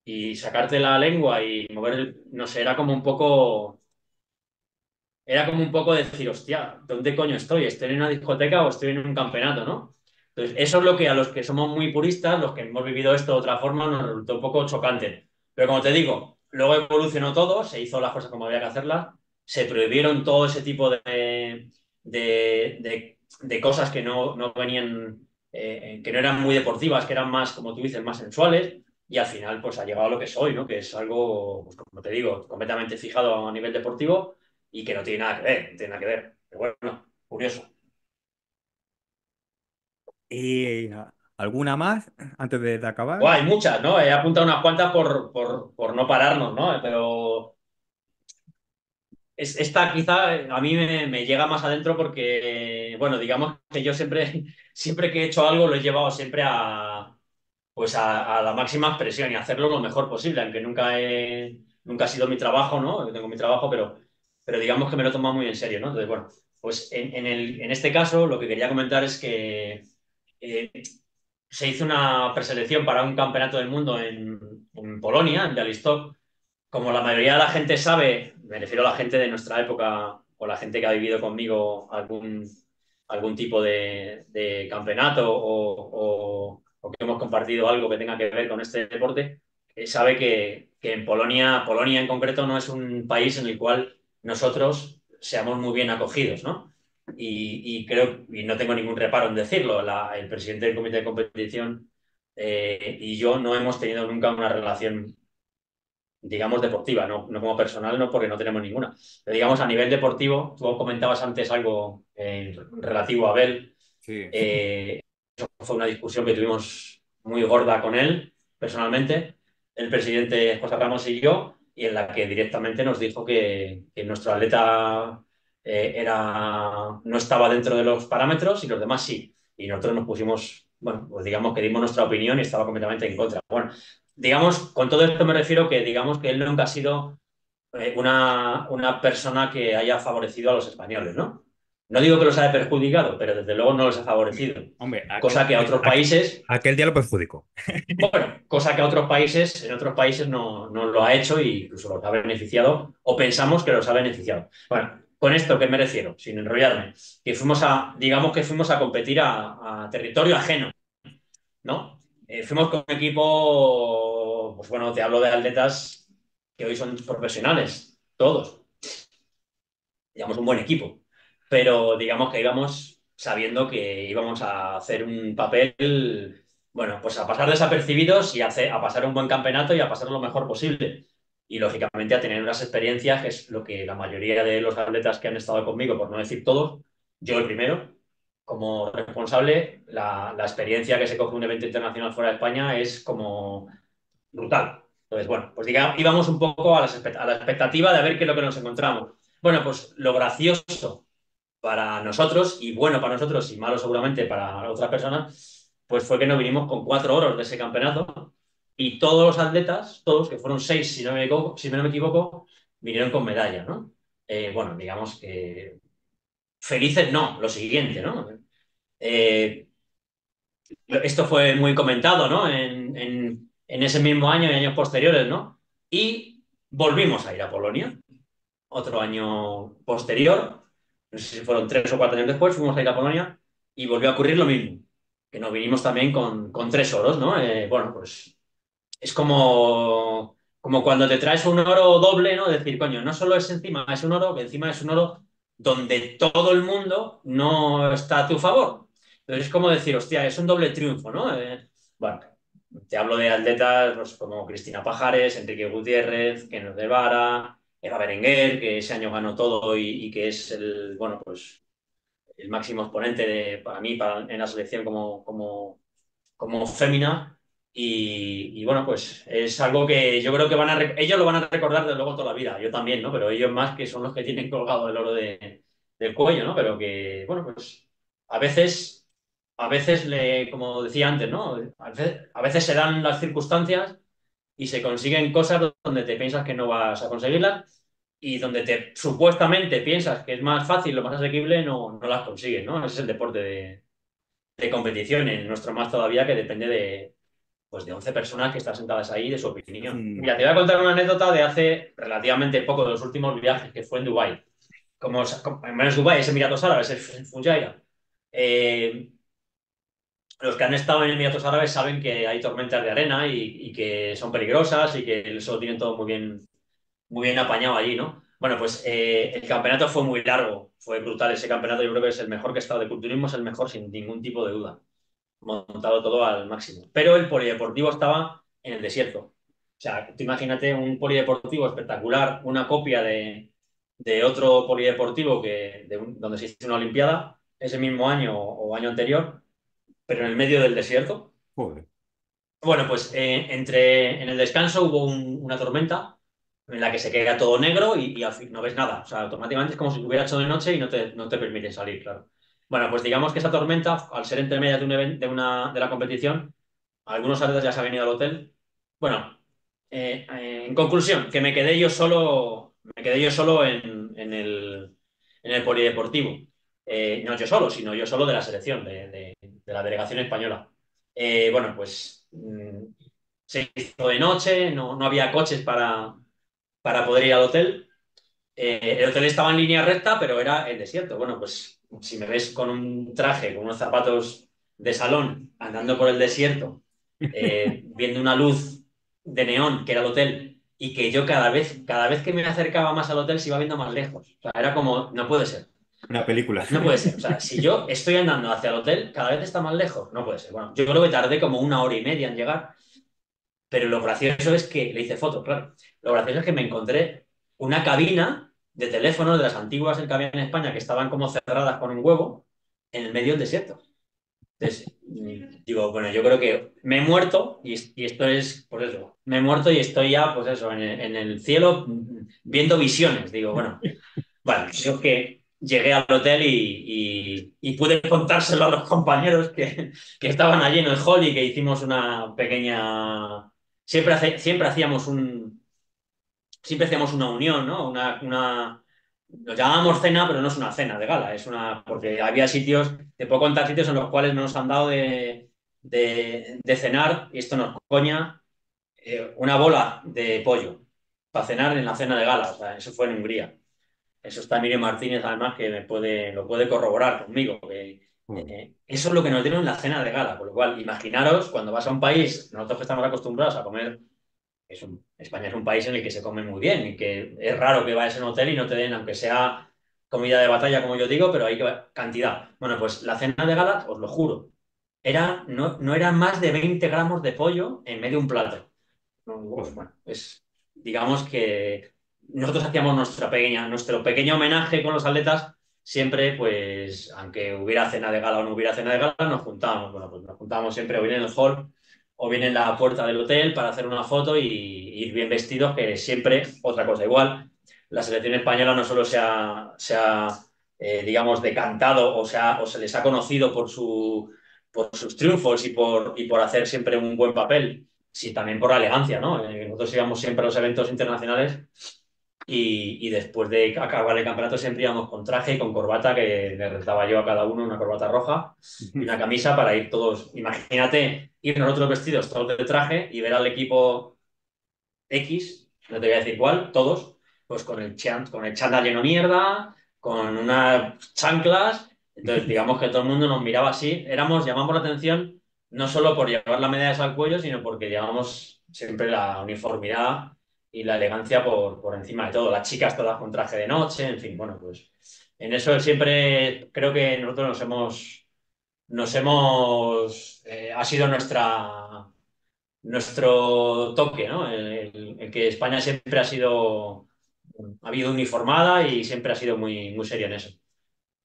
y- sacarte la lengua y mover, no sé, era como un poco era como un poco decir, hostia, ¿dónde coño estoy? ¿Estoy en una discoteca o estoy en un campeonato, no? Entonces, eso es lo que a los que somos muy puristas, los que hemos vivido esto de otra forma, nos resultó un poco chocante. Pero como te digo, luego evolucionó todo, se hizo las cosas como había que hacerlas, se prohibieron todo ese tipo de, de, de- de cosas que no, no venían, eh, que no eran muy deportivas, que eran más, como tú dices, más sensuales, y al final pues ha llegado a lo que soy, ¿no? Que es algo, pues, como te digo, completamente fijado a nivel deportivo y que no tiene nada que ver, no tiene nada que ver. Pero bueno, curioso. ¿Y alguna más antes de, acabar? hay muchas, ¿no? He apuntado unas cuantas por, por, por no pararnos, ¿no? Pero es, esta quizá a mí me, me llega más adentro porque, bueno, digamos que yo siempre, siempre que he hecho algo lo he llevado siempre a, pues a, la máxima expresión y hacerlo lo mejor posible, aunque nunca, he, nunca ha sido mi trabajo, ¿no? Yo tengo mi trabajo, pero, pero digamos que me lo he tomado muy en serio, ¿no? Entonces, bueno, pues en, en, el, en este caso lo que quería comentar es que eh, se hizo una preselección para un campeonato del mundo en, Polonia, en Białystok. Como la mayoría de la gente sabe, me refiero a la gente de nuestra época o la gente que ha vivido conmigo algún, algún tipo de, campeonato o, o, que hemos compartido algo que tenga que ver con este deporte, eh, sabe que, que, en Polonia, Polonia en concreto no es un país en el cual nosotros seamos muy bien acogidos, ¿no? Y, y, creo, y no tengo ningún reparo en decirlo, la, el presidente del comité de competición eh, y yo no hemos tenido nunca una relación, digamos, deportiva, no, no, como personal, no porque no tenemos ninguna. Pero digamos, a nivel deportivo, tú comentabas antes algo eh, relativo a Abel. Sí. Eh, eso fue una discusión que tuvimos muy gorda con él, personalmente, el presidente José Ramos y yo, y en la que directamente nos dijo que, que nuestro atleta eh, era, no estaba dentro de los parámetros y los demás sí. Y nosotros nos pusimos, bueno, pues digamos que dimos nuestra opinión y estaba completamente en contra. Bueno, digamos, con todo esto me refiero que digamos que él nunca ha sido eh, una, una persona que haya favorecido a los españoles, ¿no? No digo que los haya perjudicado, pero desde luego no los ha favorecido. Hombre, aquel, cosa que a otros países. Aquel, aquel día lo perjudicó. Bueno, cosa que a otros países, en otros países no, no lo ha hecho e incluso los ha beneficiado, o pensamos que los ha beneficiado. Bueno, con esto que me refiero, sin enrollarme, que fuimos a, digamos que fuimos a competir a, a territorio ajeno, ¿no? Eh, fuimos con un equipo, pues bueno, te hablo de atletas que hoy son profesionales, todos. Digamos, un buen equipo. Pero digamos que íbamos sabiendo que íbamos a hacer un papel, bueno, pues a pasar desapercibidos y a, hacer, a pasar un buen campeonato y a pasar lo mejor posible. Y lógicamente a tener unas experiencias, que es lo que la mayoría de los atletas que han estado conmigo, por no decir todos, yo el primero, como responsable, la, la, experiencia que se coge un evento internacional fuera de España es como brutal. Entonces, bueno, pues digamos, íbamos un poco a, las, a, la expectativa de ver qué es lo que nos encontramos. Bueno, pues lo gracioso para nosotros, y bueno para nosotros, y malo seguramente para otras personas, pues fue que nos vinimos con cuatro oros de ese campeonato y todos los atletas, todos, que fueron seis, si no me equivoco, si no me equivoco vinieron con medalla, ¿no? Eh, bueno, digamos que felices no, lo siguiente, ¿no? Eh, esto fue muy comentado, ¿no? En, en, en, ese mismo año y años posteriores, ¿no? Y volvimos a ir a Polonia, otro año posterior, no sé si fueron tres o cuatro años después, fuimos a ir a Polonia y volvió a ocurrir lo mismo, que nos vinimos también con, con tres oros, ¿no? Eh, bueno, pues es como, como cuando te traes un oro doble, ¿no? Decir, coño, no solo es encima, es un oro, encima es un oro donde todo el mundo no está a tu favor. Entonces es como decir, hostia, es un doble triunfo, ¿no? Eh, bueno, te hablo de atletas pues, como Cristina Pajares, Enrique Gutiérrez, Kenneth de Vara, Eva Berenguer, que ese año ganó todo y, y, que es el, bueno, pues el máximo exponente para mí en la selección como, como, como fémina. Y, y, bueno, pues es algo que yo creo que van a ellos lo van a recordar de luego toda la vida, yo también, ¿no? Pero ellos más que son los que tienen colgado el oro de, del cuello, ¿no? Pero que, bueno, pues a veces, a veces, le, como decía antes, ¿no? A veces se dan las circunstancias y se consiguen cosas donde te piensas que no vas a conseguirlas y donde te supuestamente piensas que es más fácil, lo más asequible, no, no las consigues, ¿no? Ese es el deporte de, de competición, en nuestro más todavía, que depende de, pues de 11 personas que están sentadas ahí de su opinión. Mm. Mira, te voy a contar una anécdota de hace relativamente poco, de los últimos viajes, que fue en Dubái. Como, como en menos Dubái, es Emiratos Árabes, es Fujairah. Eh, los que han estado en Emiratos Árabes saben que hay tormentas de arena y, que son peligrosas y que eso lo tienen todo muy bien, muy bien apañado allí, ¿no? Bueno, pues eh, el campeonato fue muy largo, fue brutal ese campeonato, yo creo que es el mejor que he estado de culturismo, es el mejor sin ningún tipo de duda montado todo al máximo. Pero el polideportivo estaba en el desierto. O sea, tú imagínate un polideportivo espectacular, una copia de, otro polideportivo que, donde se hizo una Olimpiada ese mismo año o año anterior, pero en el medio del desierto. Joder. Bueno, pues eh, entre, en el descanso hubo un, una tormenta en la que se queda todo negro y, y, no ves nada. O sea, automáticamente es como si hubiera hecho de noche y no te, no te permiten salir, claro. Bueno, pues digamos que esa tormenta, al ser entre medias de, un de, una, de la competición, algunos atletas ya se han venido al hotel. Bueno, eh, eh, en conclusión, que me quedé yo solo, me quedé yo solo en, en, el, en el, polideportivo. Eh, no yo solo, sino yo solo de la selección, de, de, de la delegación española. Eh, bueno, pues mmm, se hizo de noche, no, no había coches para, para poder ir al hotel. Eh, el hotel estaba en línea recta, pero era el desierto. Bueno, pues si me ves con un traje, con unos zapatos de salón, andando por el desierto, eh, viendo una luz de neón que era el hotel, y que yo cada vez, cada vez que me acercaba más al hotel se iba viendo más lejos. O sea, era como, no puede ser. Una película. No puede ser. O sea, si yo estoy andando hacia el hotel, cada vez está más lejos. No puede ser. Bueno, yo creo que tardé como una hora y media en llegar. Pero lo gracioso es que le hice foto, claro. Lo gracioso es que me encontré una cabina de teléfonos de las antiguas que había en España que estaban como cerradas con un huevo en el medio del desierto. Entonces, digo, bueno, yo creo que me he muerto y, y esto es, pues eso, me he muerto y estoy ya, pues eso, en el, cielo viendo visiones. Digo, bueno, bueno, creo que llegué al hotel y, pude contárselo a los compañeros que, estaban allí en el hall y que hicimos una pequeña... Siempre, hace, siempre hacíamos un, siempre hacíamos una unión, ¿no? Una, una, Lo llamábamos cena, pero no es una cena de gala, es una. Porque había sitios, te puedo contar sitios en los cuales nos han dado de, cenar, y esto no es coña, eh, una bola de pollo para cenar en la cena de gala, o sea, eso fue en Hungría. Eso está Mire Martínez, además, que me puede, lo puede corroborar conmigo. Que, eh, eso es lo que nos dieron en la cena de gala. Por lo cual, imaginaros cuando vas a un país, nosotros que estamos acostumbrados a comer, es un, España es un país en el que se come muy bien y que es raro que vayas a un hotel y no te den, aunque sea comida de batalla, como yo digo, pero hay cantidad. Bueno, pues la cena de gala, os lo juro, era, no, no eran más de 20 gramos de pollo en medio de un plato. bueno, es, digamos que nosotros hacíamos nuestra pequeña, nuestro pequeño homenaje con los atletas, siempre, pues, aunque hubiera cena de gala o no hubiera cena de gala, nos juntábamos. Bueno, pues nos juntábamos siempre o bien en el hall o bien en la puerta del hotel para hacer una foto y ir bien vestidos, que siempre otra cosa igual. La selección española no solo se ha, eh, digamos, decantado o, sea, o se les ha conocido por, su, por sus triunfos y por, y por hacer siempre un buen papel, sino también por la elegancia, ¿no? Eh, nosotros íbamos siempre a los eventos internacionales y, después de acabar el campeonato siempre íbamos con traje y con corbata, que le rentaba yo a cada uno una corbata roja y una camisa para ir todos. Imagínate ir nosotros vestidos todos de traje y ver al equipo X, no te voy a decir cuál, todos, pues con el, chant, con el chándal lleno mierda, con unas chanclas. Entonces, digamos que todo el mundo nos miraba así. Éramos, llamamos la atención no solo por llevar la medalla al cuello, sino porque llevamos siempre la uniformidad y la elegancia por, por encima de todo. Las chicas todas con traje de noche, en fin, bueno, pues en eso siempre creo que nosotros nos hemos, nos hemos, eh, ha sido nuestra, nuestro toque, ¿no? El, que España siempre ha sido, ha habido uniformada y siempre ha sido muy, muy serio en eso.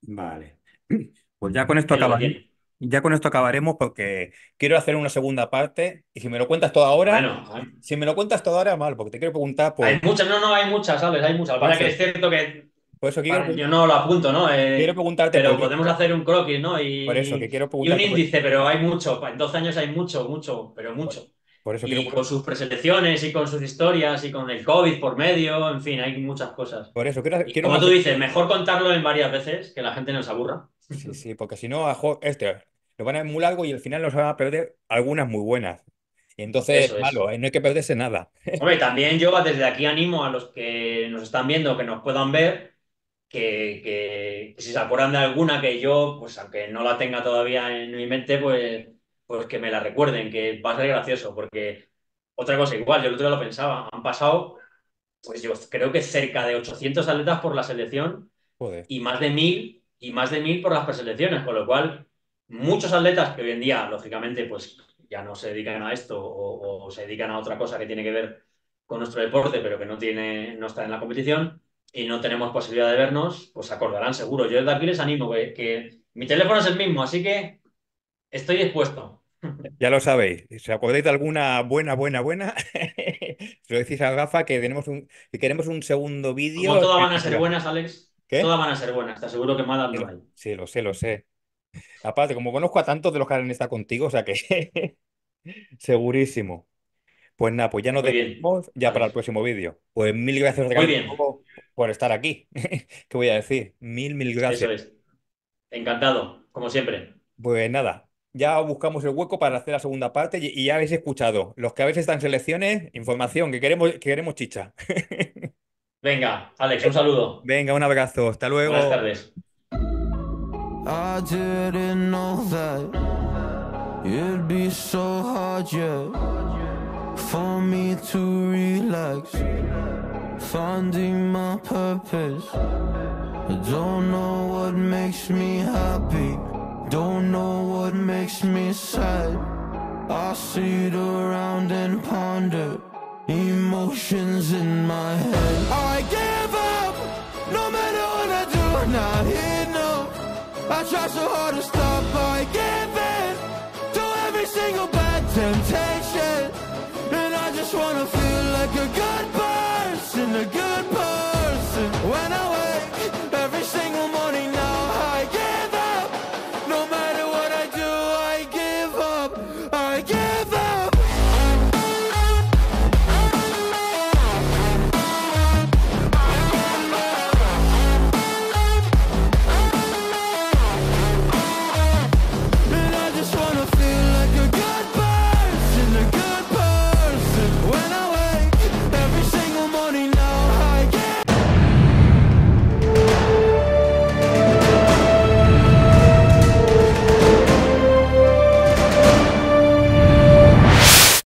Vale. Pues ya con esto acabaremos. Ya con esto acabaremos porque quiero hacer una segunda parte y si me lo cuentas todo ahora, si me lo cuentas todo ahora, mal, porque te quiero preguntar por... Hay muchas, no, no, hay muchas, ¿sabes? Hay muchas. Para que es cierto que... Por eso quiero... yo no lo apunto, ¿no? Eh, quiero preguntarte... Pero podemos hacer un croquis, ¿no? Y, por eso, que quiero Y un índice, pero hay mucho. En 12 años hay mucho, mucho, pero mucho. Por, eso y con sus preselecciones y con sus historias y con el COVID por medio, en fin, hay muchas cosas. Por eso, quiero... como tú dices, mejor contarlo en varias veces, que la gente no se aburra. Sí, sí, porque si no, este, nos van a emular algo y al final nos van a perder algunas muy buenas. Y entonces, malo, ¿eh? no hay que perderse nada. Hombre, también yo desde aquí animo a los que nos están viendo, que nos puedan ver, que, si se acuerdan de alguna que yo, pues aunque no la tenga todavía en mi mente, pues, pues que me la recuerden, que va a ser gracioso, porque otra cosa igual, yo el otro día lo pensaba, han pasado, pues yo creo que cerca de 800 atletas por la selección y más de 1000 y más de 1000 por las preselecciones, con lo cual muchos atletas que hoy en día, lógicamente, pues ya no se dedican a esto o, se dedican a otra cosa que tiene que ver con nuestro deporte, pero que no, tiene, no está en la competición y no tenemos posibilidad de vernos, pues acordarán seguro. Yo desde aquí les animo que, mi teléfono es el mismo, así que estoy dispuesto. Ya lo sabéis. Si acordáis de alguna buena, buena, buena, lo decís a Gafa que, tenemos un, que queremos un segundo vídeo. Como todas van a ser buenas, Alex. ¿Qué? Todas van a ser buenas, te aseguro que malas no hay. Sí, lo sé, lo sé. Aparte, como conozco a tantos de los que han estado contigo, o sea que segurísimo. Pues nada, pues ya nos vemos ya para el próximo vídeo. Pues mil gracias por estar aquí. ¿Qué voy a decir? Mil, mil gracias. Es. Encantado, como siempre. Pues nada, ya buscamos el hueco para hacer la segunda parte y, ya habéis escuchado. Los que habéis estado en selecciones, información, que queremos, que queremos chicha. Venga, Alex, un saludo. Venga, un abrazo. Hasta luego. Buenas tardes. I didn't know that it'd be so hard yet for me to relax, finding my purpose. I don't know what makes me happy, don't know what makes me sad. I sit around and ponder emotions in my head. I give up, no matter what I do, not here. I try so hard to stop by giving To every single bad temptation. And I just wanna feel like a good person A good person. When I